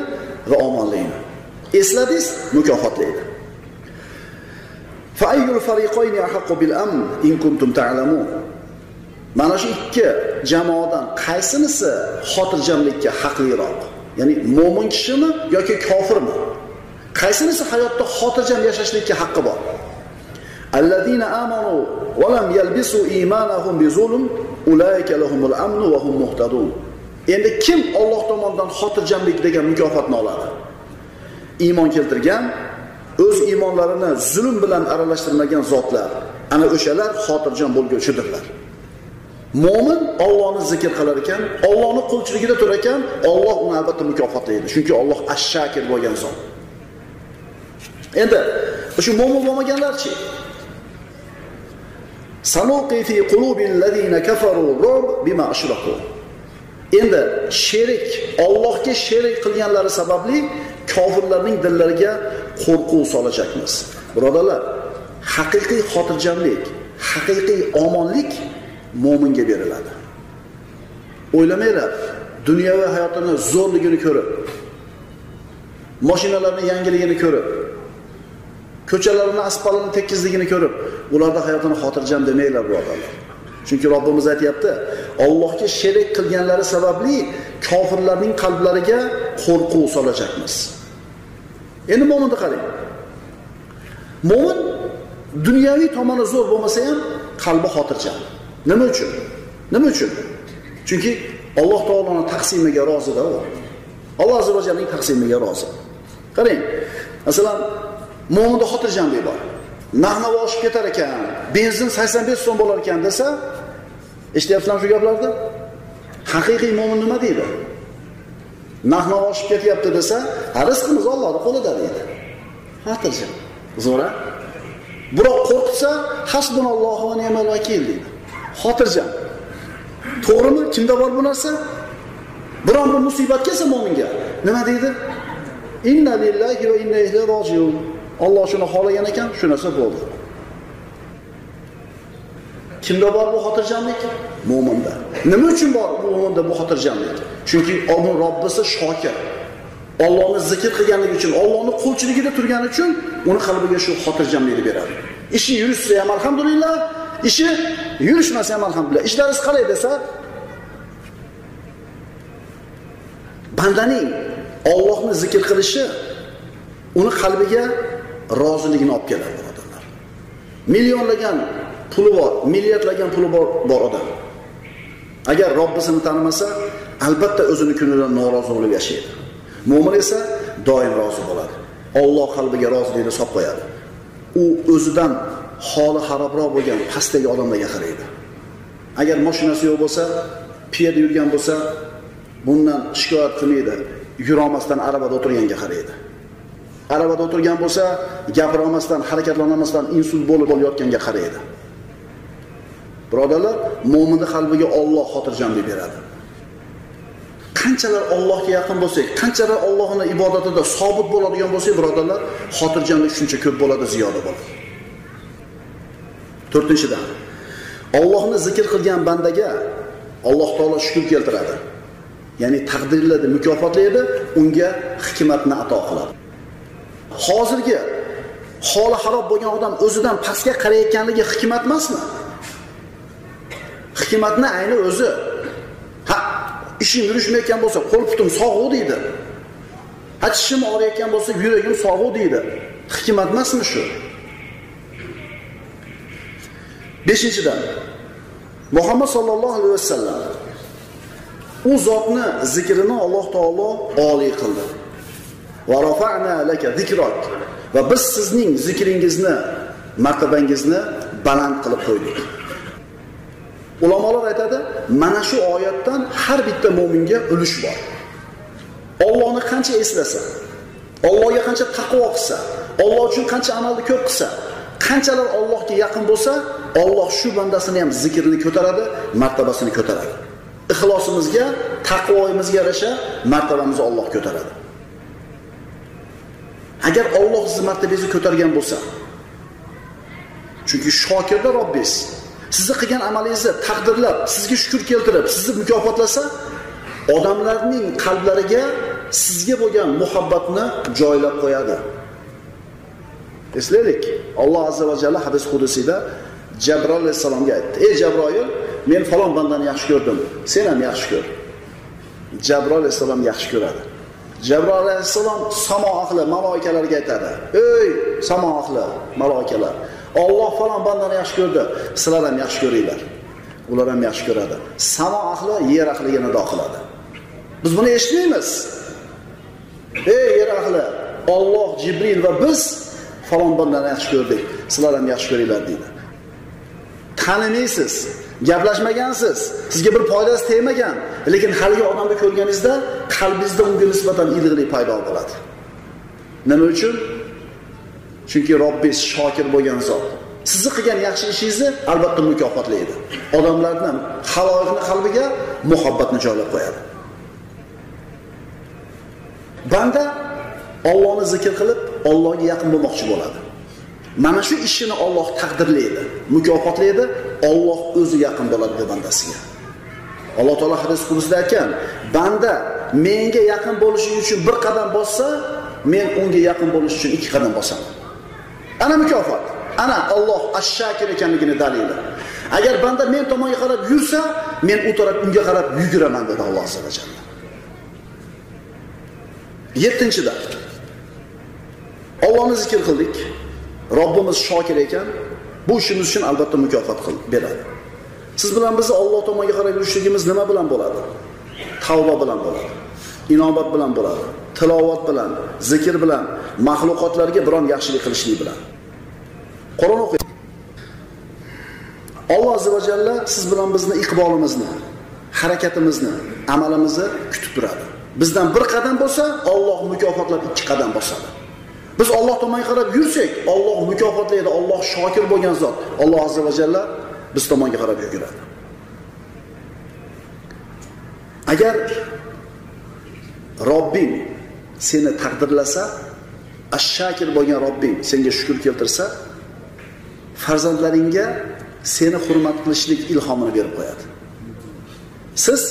va omonlikni. Esladingiz, mukofotlaydi. Fa'ayyul fariqayni ahaqqu bil amn in kuntum ta'lamun. Mana shu ikki jamoadan qaysinisi xotirjamlikka haqliroq? Ya'ni mo'min kishimi yoki kofirmi? Qaysinisi hayotda xotirjam yashashlikka haqqi bor? Allazina amanu va lam yalbisu imanahum bizulm ulayka lahumul amnu va hum muhtadun endi kim Alloh tomonidan xotirjamlik degan mukofotni oladi? Iymon keltirgan o'z iymonlarini zulm bilan aralashtirmagan zotlar ana o'shalar xotirjam bo'lguvchidirlar mo'min Allohni zikr qilar ekan Allohni qulchiligida turar ekan Alloh uni albatta mukofotlaydi chunki Alloh ash-shakir bo'lgan zot. Endi shu mo'min bo'lmaganlarchi sanuqi fi qulubil ladina kafaru rub bima ashraku endi sherik Allohga sherik qilganlari sababli kofirlarning dillariga qo'rquv solajakmiz birodarlar haqiqiy xotirjamlik haqiqiy omonlik mo'minga beriladi. O'ylamanglar dunyoviy hayotini zo'rligini ko'rib mashinalarni yangiligini ko'rib ko'chalarni asfaltini tekizligini ko'rib ularda hayotini xotirjam demanglar birodarlar chunki robbimiz aytyapti Allohga sherik qilganlari sababli kofirlarning qalblariga qo'rquv solajakmiz endi mo'minni qarang. Mo'min dunyoviy tomoni zo'r bo'lmasa ham qalbi xotirjam. Nima uchun? Nima uchun? Chunki alloh taoloni taqsimiga rozida u. Alloh azza va taqsimiga rozi. Qarang masalan mo'minda xotirjamlik bor. Narx oshib ketar ekan benzin sakson besh so'm bo'lar ekan desa eshityapsizlarmi shu gaplarni? Haqiqiy mo'min nima deydi? Narx oshib ketyapti desa rizqimiz ollohni qo'lida deydi. Xotirjam. Zo'r a biroq qo'rqitsa hasbunallohu va ni'mal vakil deydi. Xotirjam. To'g'rimi? Kimda bor bu narsa? Biron bir musibat kelsa mo'minga nima deydi? Inna lillahi va inna ilayhi rojiun. Alloh shuni xohlagan ekan shu narsa bo'ldi. Kimda bor bu xotirjamlik? Mo'minda nima uchun bor bu mo'minda bu xotirjamlik? Chunki Alloh robbisi shokir. Allohni zikr qilganligi uchun, Allohni qo'lchiligida turgani uchun uni qalbiga shu xotirjamlikni beradi. Ishi yurishsa ham alhamdulillah, ishi yurishmasa ham alhamdulillah. Ishlaringiz qalay desa, bandaning Allohni zikr qilishi uni qalbiga roziligini olib keladi, birodarlar. Millionlagan puli bor, milliardlagan puli bor bor odam. Agar Robbisini tanimasa, albatta o'zini kunidan norozi bo'lib yashaydi. Mo'min esa doim rozi bo'ladi. Alloh qalbiga rozilikni solib qo'yadi. U o'zidan holi xarobroq bo'lgan pastdagi odamlarga qaraydi. Agar mashinasi yo'q bo'lsa, piyoda yurgan bo'lsa, bundan shikoyat qilmaydi. Yurolmasdan arabada o'tirganga qaraydi. Arabada o'tirgan bo'lsa, gapira olmasdan, harakatlanolmasdan insult bo'lib olayotganga qaraydi. Birodarlar, mo'minning qalbiga Alloh xotirjamlik beradi. qanchalar Allohga yaqin bo'lsak, qanchalar Allohning ibodatida sobit bo'ladigan bo'lsak, birodarlar, xotirjamlik shuncha ko'p bo'ladi, ziyoda bo'ladi. 4-dan Allohni zikr qilgan bandaga Alloh taolo shukr keltiradi. Ya'ni taqdirlaydi mukofotlaydi, unga hikmatni ato qiladi. Hozirgi holi xarob bo'lgan odam o'zidan pastga qarayotganligi hikmat emasmi? Hikmatni ayni o'zi ha ishim yurishmayotgan bo'lsa qo'l putim sog'u deydi. Ha tishim og'riyotgan bo'lsa yuragim sog'u deydi. Hikmat emasmi shu? Beshinchidan muhammad sollallohu alayhi vasallam u zotni zikrini alloh taolo oliy qildi. Va rafa'na laka zikrok va biz sizning zikringizni martabangizni baland qilib qo'ydik Ulamolar aytadi, mana shu oyatdan har bitta mo'minga ulush bor. Allohni qancha eslasa, Allohga qancha taqvo qilsa, Alloh uchun qancha amalni ko'p qilsa, qanchalar Allohga yaqin bo'lsa, Alloh shu bandasini ham zikrini ko'taradi, martabasini ko'taradi. Ixlosimizga, taqvoyimizga yarasha martabamizni Alloh ko'taradi. Agar Alloh sizni martabangizni ko'targan bo'lsa, chunki shokirda Robbingiz sizni qilgan amalingizni taqdirlab, sizga shukr keltirib, sizni mukofotlasa, odamlarning qalblariga sizga bo'lgan muhabbatni joylab qo'yadi. Eslaylik, Alloh azza va jalla hadis qudusida Jabroil alayhisalomga aytdi: "Ey Jabroil, men falon bandani yaxshi ko'rdim, sen ham yaxshi ko'r." Jabroil alayhisalom yaxshi ko'radi. Jabroil alayhissalom samo ahli maloikalarga aytadi: "Ey samo ahli maloikalar, Alloh falon bandani yaxshi ko'rdi, sizlar ham yaxshi ko'ringlar. Ular ham yaxshi ko'radi. Samo ahli yer ahliga nido qiladi. Biz buni eshitmaymiz. Ey yer ahli, Alloh, Jibril va biz falon bandani yaxshi ko'rdik, sizlar ham yaxshi ko'ringlar deydi. Tanimaysiz, gaplashmagansiz, sizga bir foydasi tegmagan, lekin haligi odamni ko'rganingizda qalbingizda unga nisbatan iliqlik paydo bo'ladi. Nima uchun? Chunki Robbingiz shokir bo'lgan zot. Sizni qilgan yaxshi ishingizni albatta mukofotlaydi. Odamlarni, haloyiqni qalbiga muhabbatni joylab qo'yadi. Banda ollohni zikr qilib, Allohga yaqin bo'lmoqchi bo'ladi. Mana shu ishini Alloh taqdirlaydi, mukofotlaydi, Alloh o'zi yaqin bo'ladi bu bandasiga. Alloh taolo hadis qudusida aytgan, banda menga yaqin bo'lishi uchun bir qadam bossa, men unga yaqin bo'lish uchun ikki qadam bosaman. Ana mukofot. Ana Alloh ash-shakir ekanligini dalili. Agar banda men tomonga qarab yursa, men u taraf unga qarab yuguraman dedi Alloh azza va jalla. 7-da Allohni zikr qildik. Robbimiz shokir ekan, bu ishimiz uchun albatta mukofot qilib beradi. Siz bilan bizni Alloh tomonga qarab yurishligimiz nima bilan bo'ladi? Tavba bilan bo'ladi. Inobat bilan bo'ladi. Tilovat bilan, zikr bilan, mahluqotlarga biron yaxshilik qilishlik bilan. Qur'on o'qing. Alloh azza va jalla siz bilan bizni iqbolimizni, harakatimizni, amalimizni kutib turadi. Bizdan bir qadam bo'lsa, Alloh mukofotlab ikki qadam bosadi. Biz Alloh tomonga qarab yursak, Alloh mukofotlaydi. Alloh shokir bo'lgan zot. Alloh azza va jalla biz tomonga qarab yuradi. Agar Robbing seni taqdirlasa, ash-shakir bo'lgan Robbing senga shukr keltirsa, farzandlaringga seni hurmat qilishlik ilhomini berib qo'yadi. Siz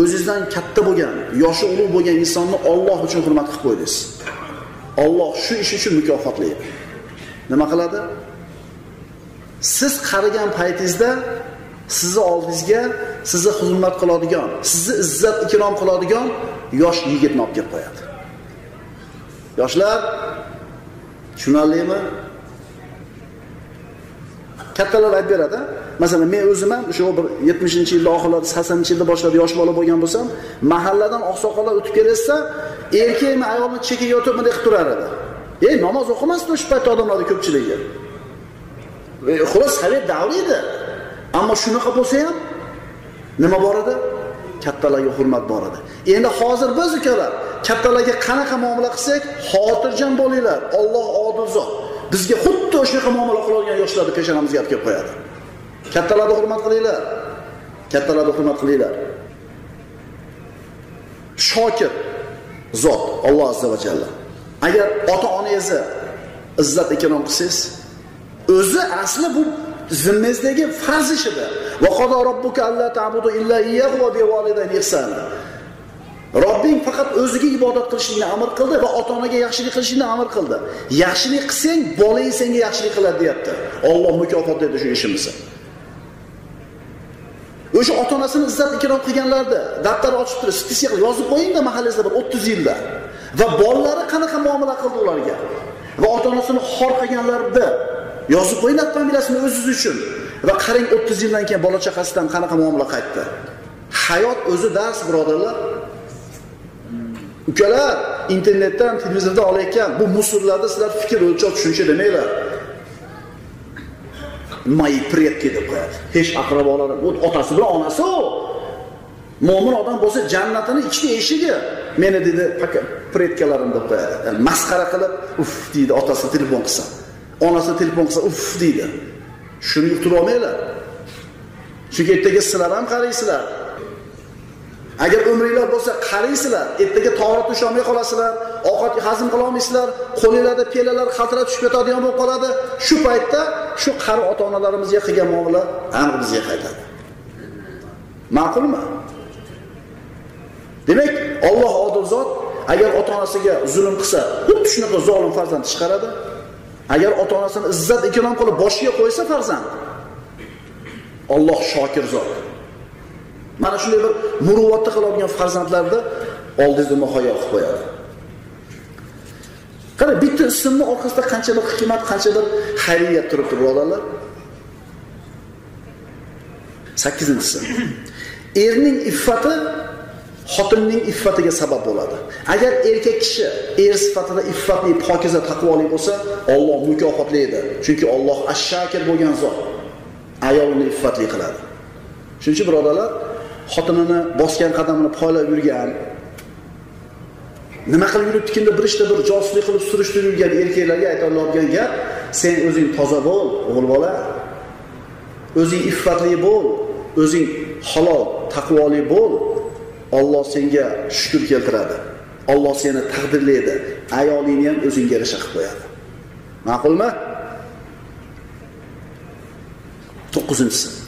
o'zingizdan katta bo'lgan, yoshi ulug' bo'lgan insonni Alloh uchun hurmat qilib qo'ydingiz. Alloh shu ish uchun mukofotlaydi. Nima qiladi? Siz qarigan paytingizda sizni oldingizga sizni xizmat qiladigan, sizni izzat ikrom qiladigan yosh yigitni olib kelib qo'yadi. Yoshlar tushunarlimi? kattalar aytib beradi masalan men o'zim ham o'sha bir 70 yilda oxirlarida, 80 yilda boshlab yosh bola bo'lgan bo'lsam mahalladan oqsoqollar o'tib kelayotsa erkakmi ayolmi chekiga o'tibmi deb turar edi. Ey namoz o'qimasdi o'sha paytda odamlarni ko'pchiligi. Xullas sovet davri edi. Ammo shunaqa bo'lsa ham nima bor edi? Kattalarga hurmat bor edi. Endi hozir biz ukalar kattalarga qanaqa muomala qilsak xotirjam bo'linglar. Alloh odil zot. Bizga xuddi o'shanaqa muomala qiladigan yoshlarni peshonamizga olib kelib qo'yadi. Kattalarni hurmat qilinglar. Kattalarni hurmat qilinglar. Shokir. Zot Alloh azza va jalla agar ota onangizni izzat ikrom qilsangiz o'zi asli bu zimmangizdagi farz ishida va qado robbuka alla ta'budu illa iyyahu va bivalidayni ihsana Robbing faqat o'ziga ibodat qilishingni amr qildi va ota-onaga yaxshilik qilishingni amr qildi. Yaxshilik qilsang, bolang senga yaxshilik qiladi, deyapti. Alloh mukofotlaydi shu ishimizni. O'sha ota-onasini izzat ikrom qilganlarda daftar ochib turib, spisiya yozib qo'yingda mahallangizda bir 30 yilda. Va bolalari qanaqa muomala qildi ularga? Va ota-onasini xor qilganlarda yozib qo'ying familiyasini o'zingiz uchun. Va qarang 30 yildan keyin bola chaqasidan qanaqa muomala qaytdi. Hayot o'zi dars, birodarlar. Ukalar, internetdan, televizordan olayotgan bu musullarni sizlar fikr o'lchov tushuncha demanglar. Moyi predki deb. Hech aqrabolari, u otasi bilan onasi u. Mo'min odam bo'lsa jannatini ikkita eshigi. Meni dedi pretkalarim deb qo'yadi. Yani masxara qilib, uf deydi otasi telefon qilsa. Onasi telefon qilsa, uf deydi. Shuni yuqtirib olmanglar. Chunki ertaga sizlar ham qaraysizlar. Agar umringlar bo'lsa qaraysizlar, ertaga to'g'ri tusholmay qolasizlar, ovqat hazm qila olmaysizlar, qo'linglarda pelalar qaltirab tushib ketadigan bo'lib qoladi. Shu paytda shu qari ota-onalarimizga qilgan muomala aniq bizga qaytadi. Ma'qulmi? Demak, Alloh odil zot agar ota-onasiga zulm qilsa, xuddi shunaqa zolim farzand chiqaradi. Agar ota-onasini izzat ikrom qilib boshiga qo'ysa farzand, Alloh shokir zot. Mana shunday bir muruvvatni qiladigan farzandlarni oldingizda muhayyo qilib qo'yadi. Qara bitta ismni orqasida qancha bir hikmat, qancha bir xayriyat turibdi, birodarlar. 8-inchisi. Erning iffati xotinning iffatiga sabab bo'ladi. Agar erkak kishi er sifatida iffatli, pokiza, taqvoli bo'lsa, Alloh mukofotlaydi. Chunki Alloh ashshakir bo'lgan zot ayolini iffatli qiladi. Shuning uchun birodarlar, xotinini bosgan qadamini poylab yurgan. Nima qilib yuribdikin deb bir ishda bir josuslik qilib surishtirib yurgan erkaklarga aytoladigan gap sen o'zing toza bo'l o'g'il bola. O'zing iffatli bo'l o'zing halol taqvoli bo'l. Alloh senga shukr keltiradi. Alloh seni taqdirlaydi. Ayolingni ham o'zingga yarasha qilib qo'yadi. Ma'qulmi? To'qqizinchisi.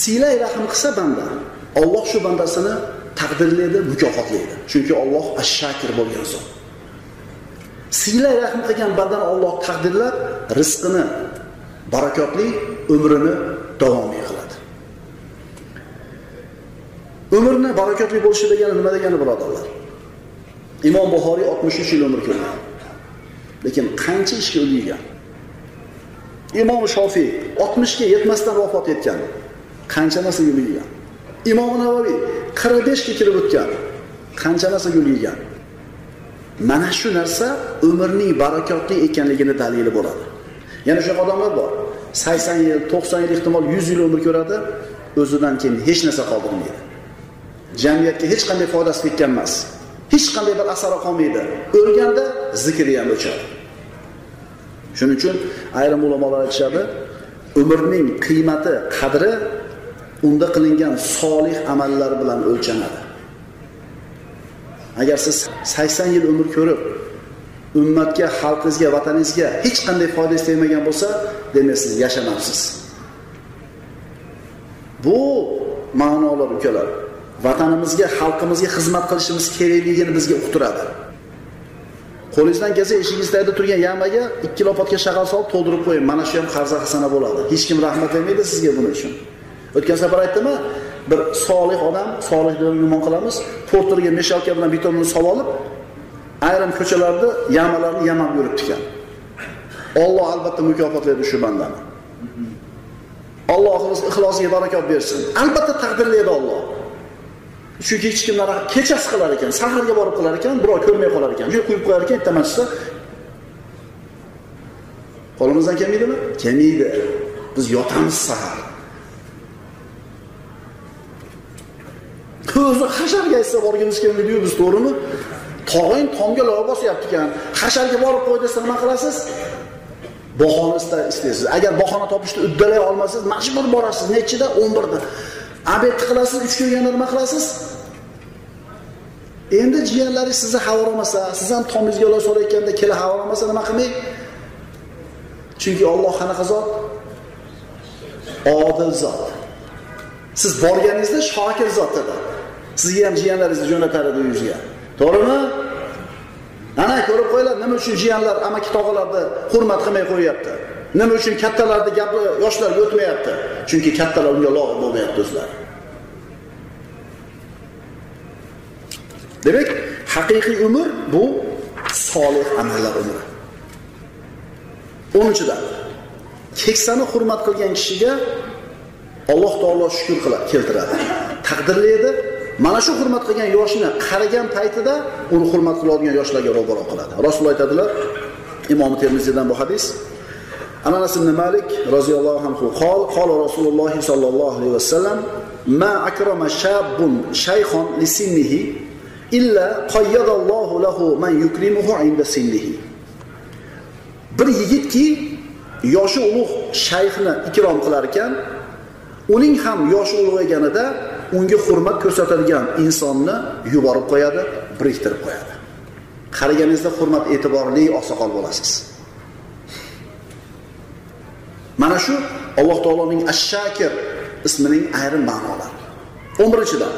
Siylay rahm qilsa banda Alloh shu bandasini taqdirlaydi mukofotlaydi. Chunki Alloh ashakir bo'lgan zot. Siylay rahm qilgan bandani Alloh taqdirlab rizqini barakotli umrini davomiy qiladi. Umrni barakotli bo'lishi degani nima degani birodarlar? Imom buxoriy 63 yil umr ko'rgan lekin qancha ishga ulgurgan? Imom shofiy 60 ga yetmasdan vafot etgan. Qancha narsaga ulgurgan imom navoiy 45 ga kirib o'tgan qancha narsaga ulgurgan mana shu narsa umrning barakotli ekanligini dalili bo'ladi. Yana shunaqa odamlar bor. 80 yil 90 yil ehtimol 100 yil umr ko'radi o'zidan keyin hech narsa qoldirmaydi. Jamiyatga hech qanday foydasi tekkan emas. Hech qanday bir asari qolmaydi. O'lganda zikri ham o'chadi. Shuning uchun ayrim ulamolar aytishadi umrning qiymati qadri unda qilingan solih amallar bilan o'lchanadi. Agar siz 80 yil umr ko'rib ummatga xalqingizga vataningizga hech qanday foydangiz tegmagan bo'lsa demak siz yashamabsiz. Bu ma'nolar ukalar vatanimizga xalqimizga xizmat qilishimiz kerakligini bizga uqtiradi. Qo'lingizdan kelsa eshigingizda turgan yamaga ikki lopatga shag'al solib to'ldirib qo'ying. Mana shu ham qarza hasana bo'ladi. Hech kim rahmat bermaydi sizga buning uchun. O'tgan safar aytdimmi bir solih odam solih deb gumon qilamiz porterga meshalka bilan betonni solib olib ayrim ko'chalarni yamalarni yamab yuribdi ekan. Olloh albatta mukofotlaydi shu bandani. Allohimiz ixlosiga barakot bersin. Albatta taqdirlaydi olloh chunki hech kimlar kechasi qilar ekan saharga borib qilar ekan birov ko'rmay qolar ekan. Yo'q, quyib qo'yar ekan ertaman qo'limizdan kelmaydimi? Kelmaydi. Biz yotamiz sahar. O'zi hasharga aytsa borgimiz kelmaydiyu biz to'g'rimi? Tog'ang tomga loy bosyapti ekan. Hasharga borib qo'y desa nima qilasiz? Bahona istaysiz. Agar bahona topishni uddalay olmasangiz majbur borasiz. Nechida? O'n birda. Obedni qilasiz uch kun yana nima qilasiz? Endi jiyanlaringiz sizni xabar olmasa siz ham tomingizga loy solayotganda kela xabar olmasa nima qilmang? Chunki olloh qanaqa zot? Odil zot. Siz borganingizda shokir zot edi. Sizga ham jiyanlaringizni jo'natardi uyingizga to'g'rimi? Ana ko'rib qo'yinglar nima uchun jiyanlar amaki tog'alarni hurmat qilmay qo'yyapti nima uchun kattalarni gapi yoshlarga o'tmayapti chunki kattalar unga loyiq bo'lmayapti o'zlari demak haqiqiy umr bu solih amallar umri. O'ninchidan keksani hurmat qilgan kishiga alloh taolo shukur qiladi keltiradi. Taqdirlaydi mana shu hurmat qilgan yoshni qarigan paytida uni hurmat qiladigan yoshlarga ro'baro qiladi. Rasululloh aytadilar imom termiziydan bu hadis anas ibn malik roziyallohu anhu qol qol rasululloh sollallohu alayhi vasallam ma akrama shabun shayxon li sinnihi illa qayyadallohu lahu man yukrimuhu inda sinnihi. Bir yigitki yoshi ulug' shayxni ikrom qilar ekan uning ham yoshi ulg'ayganida unga hurmat ko'rsatadigan insonni yuborib qo'yadi biriktirib qo'yadi. Qaraganingizda hurmat e'tiborli oqsoqol bo'lasiz. Mana shu alloh taoloning ashshakir ismining ayrim ma'nolari. O'n birinchidan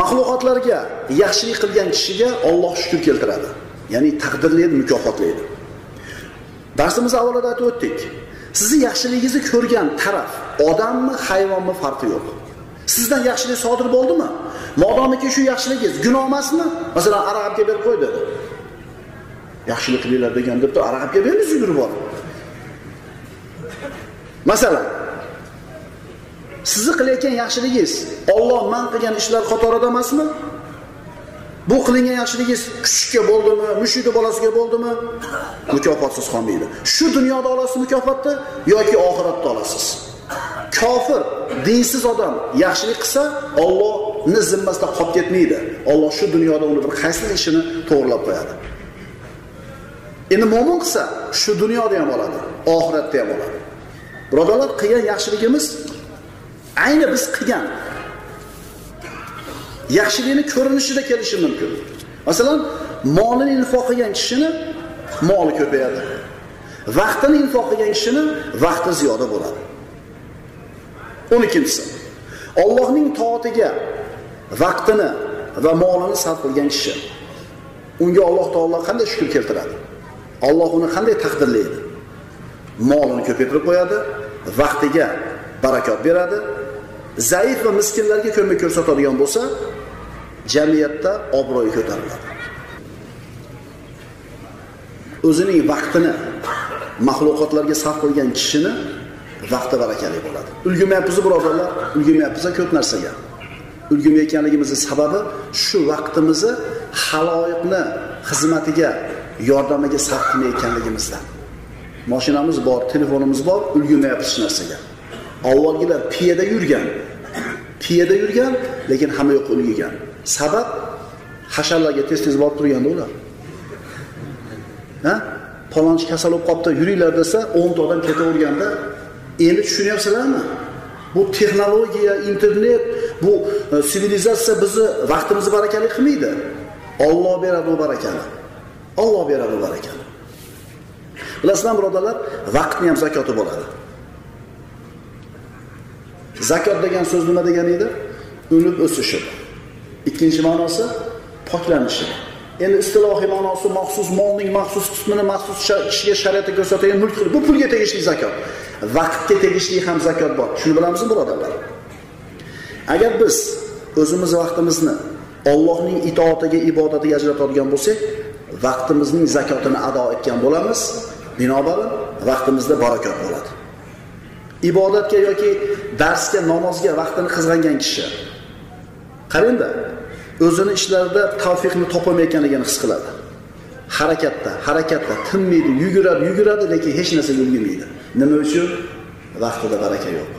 maxluqotlarga yaxshilik qilgan kishiga olloh shukur keltiradi ya'ni taqdirlaydi mukofotlaydi. Darsimiz avvalida aytib o'tdik sizni yaxshiligingizni ko'rgan taraf odammi hayvonmi farqi yo'q. Sizdan yaxshilik sodir bo'ldimi? Modomiki shu yaxshiligingiz gunoh emasmi? Masalan arag'abga berib qo'y dedi. Yaxshilik qilinglar degan debdi arag'abga bermiz yugurib olib masalan sizni qilayotgan yaxshiligingiz olloh man qilgan ishlar qatorida emasmi? Bu qilingan yaxshiligingiz kuchukka bo'ldimi mushukni bolasiga bo'ldimi? Mukofotsiz qolmaydi. Shu dunyoda olasiz mukofotni yoki oxiratda olasiz? Kofir dinsiz odam yaxshilik qilsa ollohni zimmasida qolib ketmaydi. Olloh shu dunyoda uni bir qaysi ishini to'g'irlab qo'yadi. Endi mo'min qilsa shu dunyoda ham oladi oxiratda ham oladi. Birodarlar qilgan yaxshiligimiz ayni biz qilgan yaxshilikni ko'rinishida kelishi mumkin. Masalan molini infoq qilgan kishini moli ko'payadi. Vaqtini infoq qilgan kishini vaqti ziyoda bo'ladi. O'n ikkinchisi. Ollohning toatiga vaqtini va molini sarf qilgan kishi unga alloh taolo qanday shukur keltiradi? Alloh uni qanday taqdirlaydi? Molini ko'paytirib qo'yadi vaqtiga barakot beradi zaif va miskinlarga ko'mak ko'rsatadigan bo'lsa jamiyatda obro'yi ko'tariladi. O'zining vaqtini maxluqotlarga sarf qilgan kishini vaqti barakali bo'ladi. Ulgumayapmiz, birodarlar, ulgumayapmiz ko'p narsaga. ulgurmayotganligimizni sababi shu vaqtimizni haloyiqni xizmatiga, yordamiga sarf qilmayotganligimizdan. Mashinamiz bor, telefonimiz bor, ulgurmayapmiz hech narsaga. Avvalgilar piyoda yurgan, piyoda yurgan, lekin hamma yoqqa ulgurgan Sabab hasharlarga tez-tez borib turganda ular. Ha? Palonchi kasal bo'lib qolibdi, yuringlar desa, 10 odam ketaverganda, endi tushunyapsizlarmi? Bu texnologiya, internet, bu e, sivilizatsiya bizni vaqtimizni barakali qilmaydi. Alloh beradi u barakani. Alloh beradi u barakani. bilasizlarmi birodarlar, vaqtni ham zakoti bo'ladi. Zakot degan so'z nima degani edi? Unib o'sishi. Ikkinchi ma'nosi poklanishi. Endi istilohiy ma'nosi maxsus molning maxsus qismini maxsus kishiga shariatda ko'rsatilgan mulk bu pulga tegishli zakot. Vaqtga tegishli ham zakot bor. Shuni bilamizmi, birodarlar? Agar biz o'zimiz vaqtimizni Allohning itoatiga, ibodatiga ajratadigan bo'lsak, vaqtimizning zakotini ado etgan bo'lamiz. Binobarin vaqtimizda barakot bo'ladi. Ibodatga yoki darsga, namozga vaqtini qizg'angan kishi qarangda o'zini ishlarida tavfiqni topolmayotganligini his qiladi. Harakatda, harakatda tinmaydi, yuguradi, yuguradi, lekin hech narsaga ulgurmaydi. Nima uchun? Vaqtida baraka yo'q.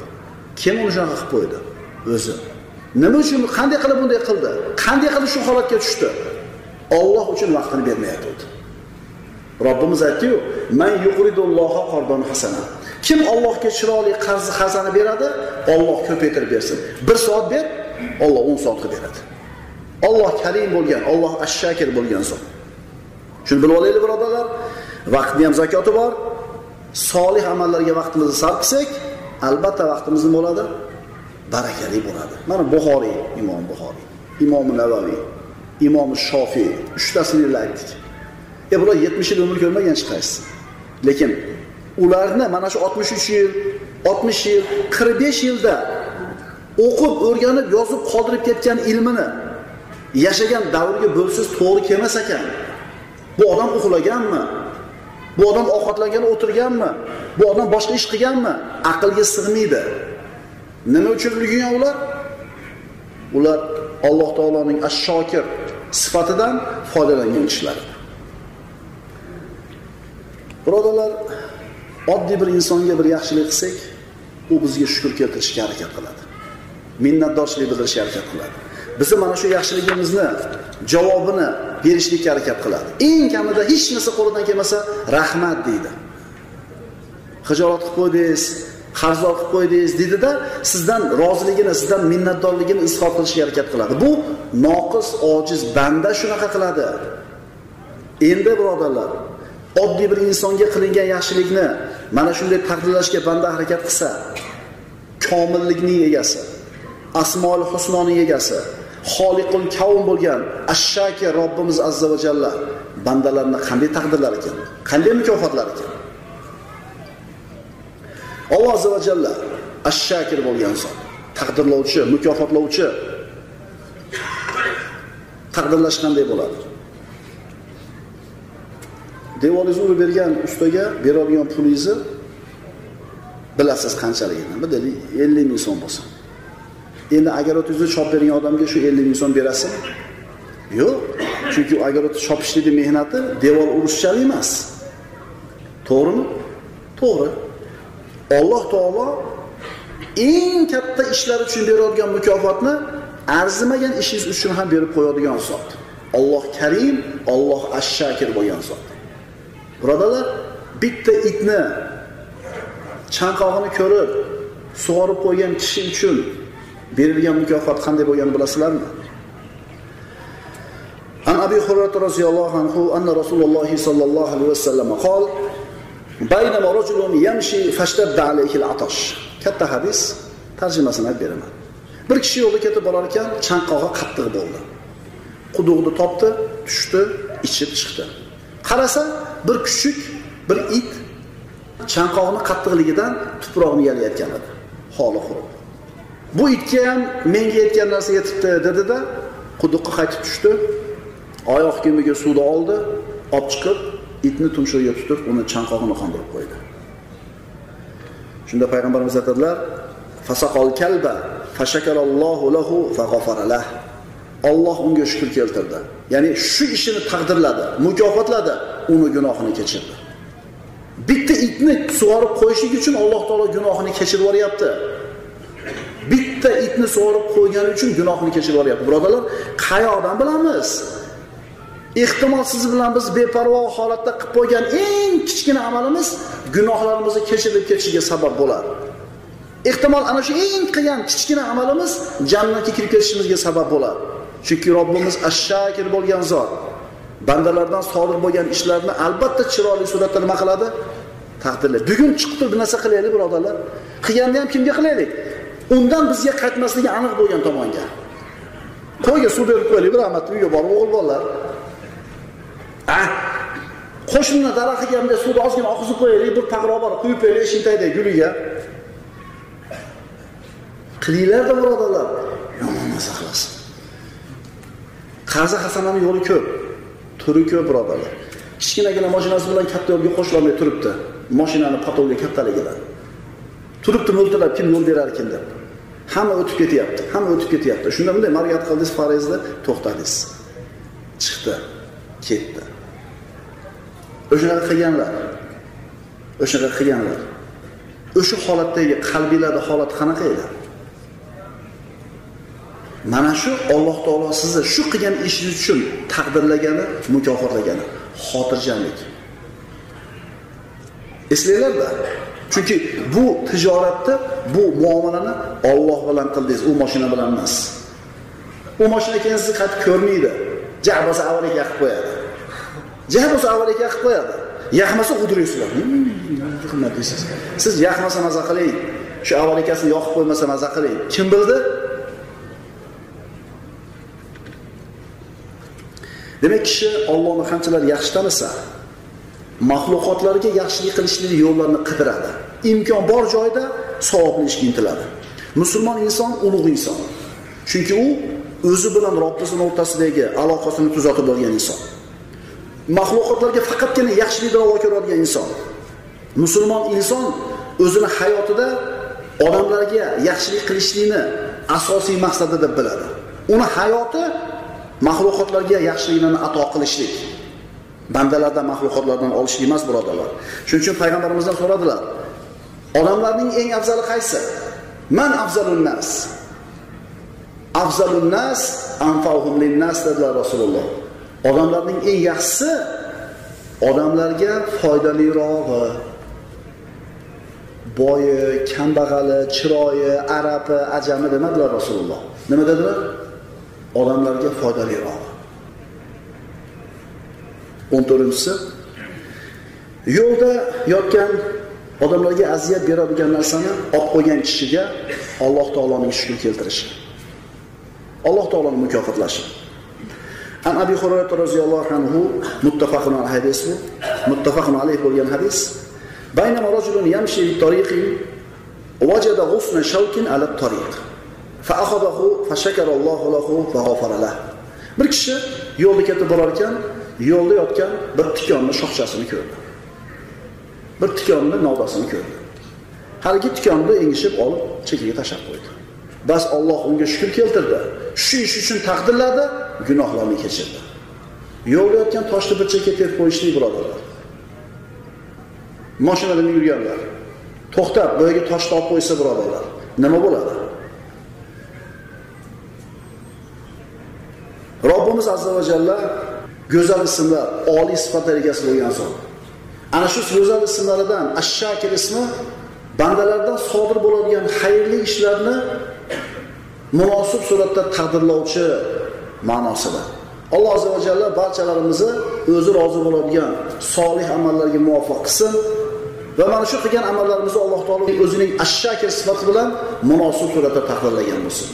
Kim uni shunaqa qilib qo'ydi? O'zi. Nima uchun qanday qilib bunday qildi? Qanday qilib shu holatga tushdi? Alloh uchun vaqtini bermayapti. Robbimiz aytdiyu "Man yuqridulloha qardan hasana." Kim Allohga chiroyli qarzi xazana beradi, Alloh ko'paytirib bersin. bir soat ber, Alloh 10 qilib beradi. Alloh karim bo'lgan, Alloh ash-shakir bo'lgan zot. Shuni bilib olaylik birodarlar, Vaqtni ham zakoti bor. Solih amallarga vaqtimizni sarf qilsak, albatta vaqtimiz nima bo'ladi? Barakali bo'ladi. Mana Buxoriy, Imom Buxoriy, Imom Navaviy, Imom Shofiy, uchtasini aytdik. E bular 70 yil umr ko'rmagan chiqaysiz. Lekin ularni mana shu 63 yil, 60 yil, 45 yilda o'qib, o'rganib, yozib qoldirib ketgan ilmini yashagan davrga bo'lsiz to'g'ri kelmas ekan. Bu odam uxlaganmi? Bu odam ovqatlangani o'tirganmi? Bu odam boshqa ish qilganmi? Aqlga sig'maydi. Nima uchun ulgurgan ular? Ular Alloh taoloning ash-shokir sifatidan foydalangan kishilar. Birodalar, oddiy bir insonga bir yaxshilik qilsak, u bizga shukr keltirishga harakat qiladi. Minnatdorchilik bildirishga harakat qiladi. Bizni mana shu yaxshiligimizni javobini berishlikka harakat qiladi. Eng kamida hech narsa qo'lidan kelmasa, rahmat deydi. Hijolat qilib qo'ydingiz, qarzdor qilib qo'ydingiz deydida sizdan roziligini, sizdan minnatdorligini izhor qilishga harakat qiladi. Bu noqis, ojiz banda shunaqa qiladi. Endi birodarlar, oddiy bir insonga qilingan yaxshilikni mana shunday taqdirlashga banda harakat qilsa, komillikning egasi, asmoil husnoning egasi, xoliqul kavm bo'lgan ashshaki Robbimiz azza va jalla bandalarni qanday taqdirlar ekan? Qanday mukofotlar ekan? Alloh azza va jalla ashshakir bo'lgan zot, taqdirlovchi, mukofotlovchi. Taqdirlash qanday bo'ladi? Devoringizni urib bergan ustaga beradigan pulingizni bilasiz qanchaligini. Deylik 50 ming so'm bo'lsa. Endi agarotni chop bergan odamga shu 50 ming so'm berasan Yo'q. Chunki agarot chopishlikni mehnati devor urishchalik emas. To'g'rimi? To'g'ri. Alloh taolo eng katta ishlar uchun beradigan mukofotni arzimagan ishingiz uchun ham berib qo'yadigan zot. Alloh Karim, Alloh Ash-Shakir bo'lgan zot. Birodalar, bitta itni chanqog'ini ko'rib sug'orib qo'ygan kishi uchun berilgan mukofot qanday bo'lganini bilasizlarmi? An Abi hurrat radhiyallohu anhu anna Rasululloh sollallohu alayhi vasallam qol Baynama rajulun yamshi fashtadda alayhi al-atash. Katta hadis tarjimasini aytib beraman. Bir kishi yo'lda ketib borar ekan, chanqog'i qattiq bo'ldi. Quduqni topdi, tushdi, ichib chiqdi. Qarasa, bir kuchuk, bir it chanqog'ini qattiqligidan tuproqni yalayotgan edi. Holi qurib. Bu itga ham menga yetgan narsa yetibdi dedi-da, quduqqa qaytib tushdi. Oyoq kiyimiga suvni oldi, olib chiqib itni tumshug'iga tutib uni chanqog'ini qondirib qo'ydi. Shunda payg'ambarimiz aytadilar fasaqol kalba fashakarallohu lahu fag'afaralah Alloh unga shukr keltirdi. Ya'ni shu ishini taqdirladi mukofotladi uni gunohini kechirdi. Bitta itni sug'orib qo'yishlik uchun alloh taolo gunohini kechirib yuboryapti. Bitta itni sug'orib qo'ygani uchun gunohni kechirib yuboryapti birodarlar qayoqdan bilamiz? Ehtimol siz bilan biz beparvo holatda qilib qo'ygan eng kichkina amalimiz gunohlarimizni kechirilib ketishiga sabab bo'ladi. Ehtimol ana shu eng qilgan kichkina amalimiz jannatga kirib ketishimizga sabab bo'ladi. Chunki robbimiz ashshakir bo'lgan zot bandalardan sodir bo'lgan ishlarni albatta chiroyli suratda nima qiladi? Taqdirlaydi. Bugun chiqib turib bir narsa qilaylik birodarlar. Qilganni ham kimga qilaylik? Undan bizga qaytmasligi aniq bo'lgan tomonga. Qo'yga suv berib qo'yaylik bir rahmatli uyga borib o'g'il bolalar a qo'shnini daraxtiga bunday suvni ozgina oqizib qo'yaylik bir taqro bor quyib qo'yaylik shintayday guliga. Qilinglarda birodarlar. Yomondan saqlasin qarzi hasanani yo'li ko'p. Turi ko'p birodarlar. Kichkinagina mashinasi bilan katta yo'lga qo'shilolmay turibdi. Mashinani potolga kattaligidan turibdi mo'ltirab kim yo'l berar deb. Hamma o'tib ketyapti hamma o'tib ketyapti. Shunda bunday mariyat qildingiz farizni to'xtadingiz. Chiqdi ketdi. O'shanaqa qilganlar o'shanaqa qilganlar. O'sha holatdagi qalbinglarni holati qanaqa edi? Mana shu Alloh taolo sizni shu qilgan ishingiz uchun taqdirlagani mukofotlagani xotirjamlik. Eslanglarda chunki bu tijoratni bu muomalani Alloh bilan qildingiz u mashina bilan emas. U mashina keyin sizni qaytib ko'rmaydi. Ja bo'lsa avvaliga yaqib qo'yadi. Ja bo'lsa avvaliga yaqib qo'yadi. Yaqmasa udiraysizlar xizmat hmm, deysiz? Siz yaqmasa maza qiling. Shu avvalikasini yoqib qo'ymasa maza qiling. Kim bildi? Demak kishi Allohni qanchalar yaxshi tanisa maxluqotlarga yaxshilik qilishlik yo'llarini qidiradi. Imkon bor joyda savobli ishga intiladi. Musulmon inson ulug' inson. Chunki u o'zi bilan robbisini o'rtasidagi aloqasini tuzatib olgan inson. Maxluqotlarga faqatgina yaxshilik da'vo ko'radigan inson. Musulmon inson o'zini hayotida odamlarga yaxshilik qilishlikni asosiy maqsadi deb biladi. Uni hayoti maxluqotlarga yaxshiliklarni ato qilishlik. Bandalardan maxluqotlardan olishlik emas birodarlar. Shuning uchun payg'ambarimizdan so'radilar odamlarning eng afzali qaysi? Man afzalun nas. Afzalun nas anfa'uhum linnas dedilar rasululloh. Odamlarning eng yaxshisi odamlarga foydalirog'i boyi kambag'ali chiroyi arabi ajami demadilar rasululloh. Nima dedilar? Odamlarga foydaliroq. 14-si yo'lda yotgan odamlarga aziyat beradigan narsani olib qo'ygan kishiga Alloh taoloning shukr keltirishi. Alloh taoloni mukofotlashi. An Abi Hurayra roziyallohu anhu muttafaqun al hadis bu muttafaqun alayhi bo'lgan hadis. Baynama rajulun yamshi tariqi wajada ghusna shawkin ala tariq. Fa akhadahu fa shakara allohu lahu fa ghafara lahu. Bir kishi yo'lda ketib borar ekan, yo'lda yotgan bir tikonni shoxchasini ko'rdi. Bir tikonni novdasini ko'rdi. Haligi tikonni engishib olib chekiga tashlab qo'ydi. Bas Alloh unga shukr keltirdi. Shu ish uchun taqdirladi gunohlarni kechirdi. Yo'lda yotgan toshni bir chekka terib qo'yishlik birodarlar. Mashinada yurganlar. To'xtab bu yerga toshni olib qo'ysa birodarlar nima bo'ladi? Robbimiz azza va jalla go'zal ismlar oliy sifatlar egasi bo'lgan zot ana shu go'zal ismlaridan ashshakir ismi bandalardan sodir bo'ladigan xayrli ishlarni munosib suratda taqdirlovchi ma'nosida. Alloh azza va jalla barchalarimizni o'zi rozi bo'ladigan solih amallarga muvaffaq qilsin va mana shu qilgan amallarimizni alloh taolo o'zining ashshakir sifati bilan munosib suratda taqdirlagan bo'lsin.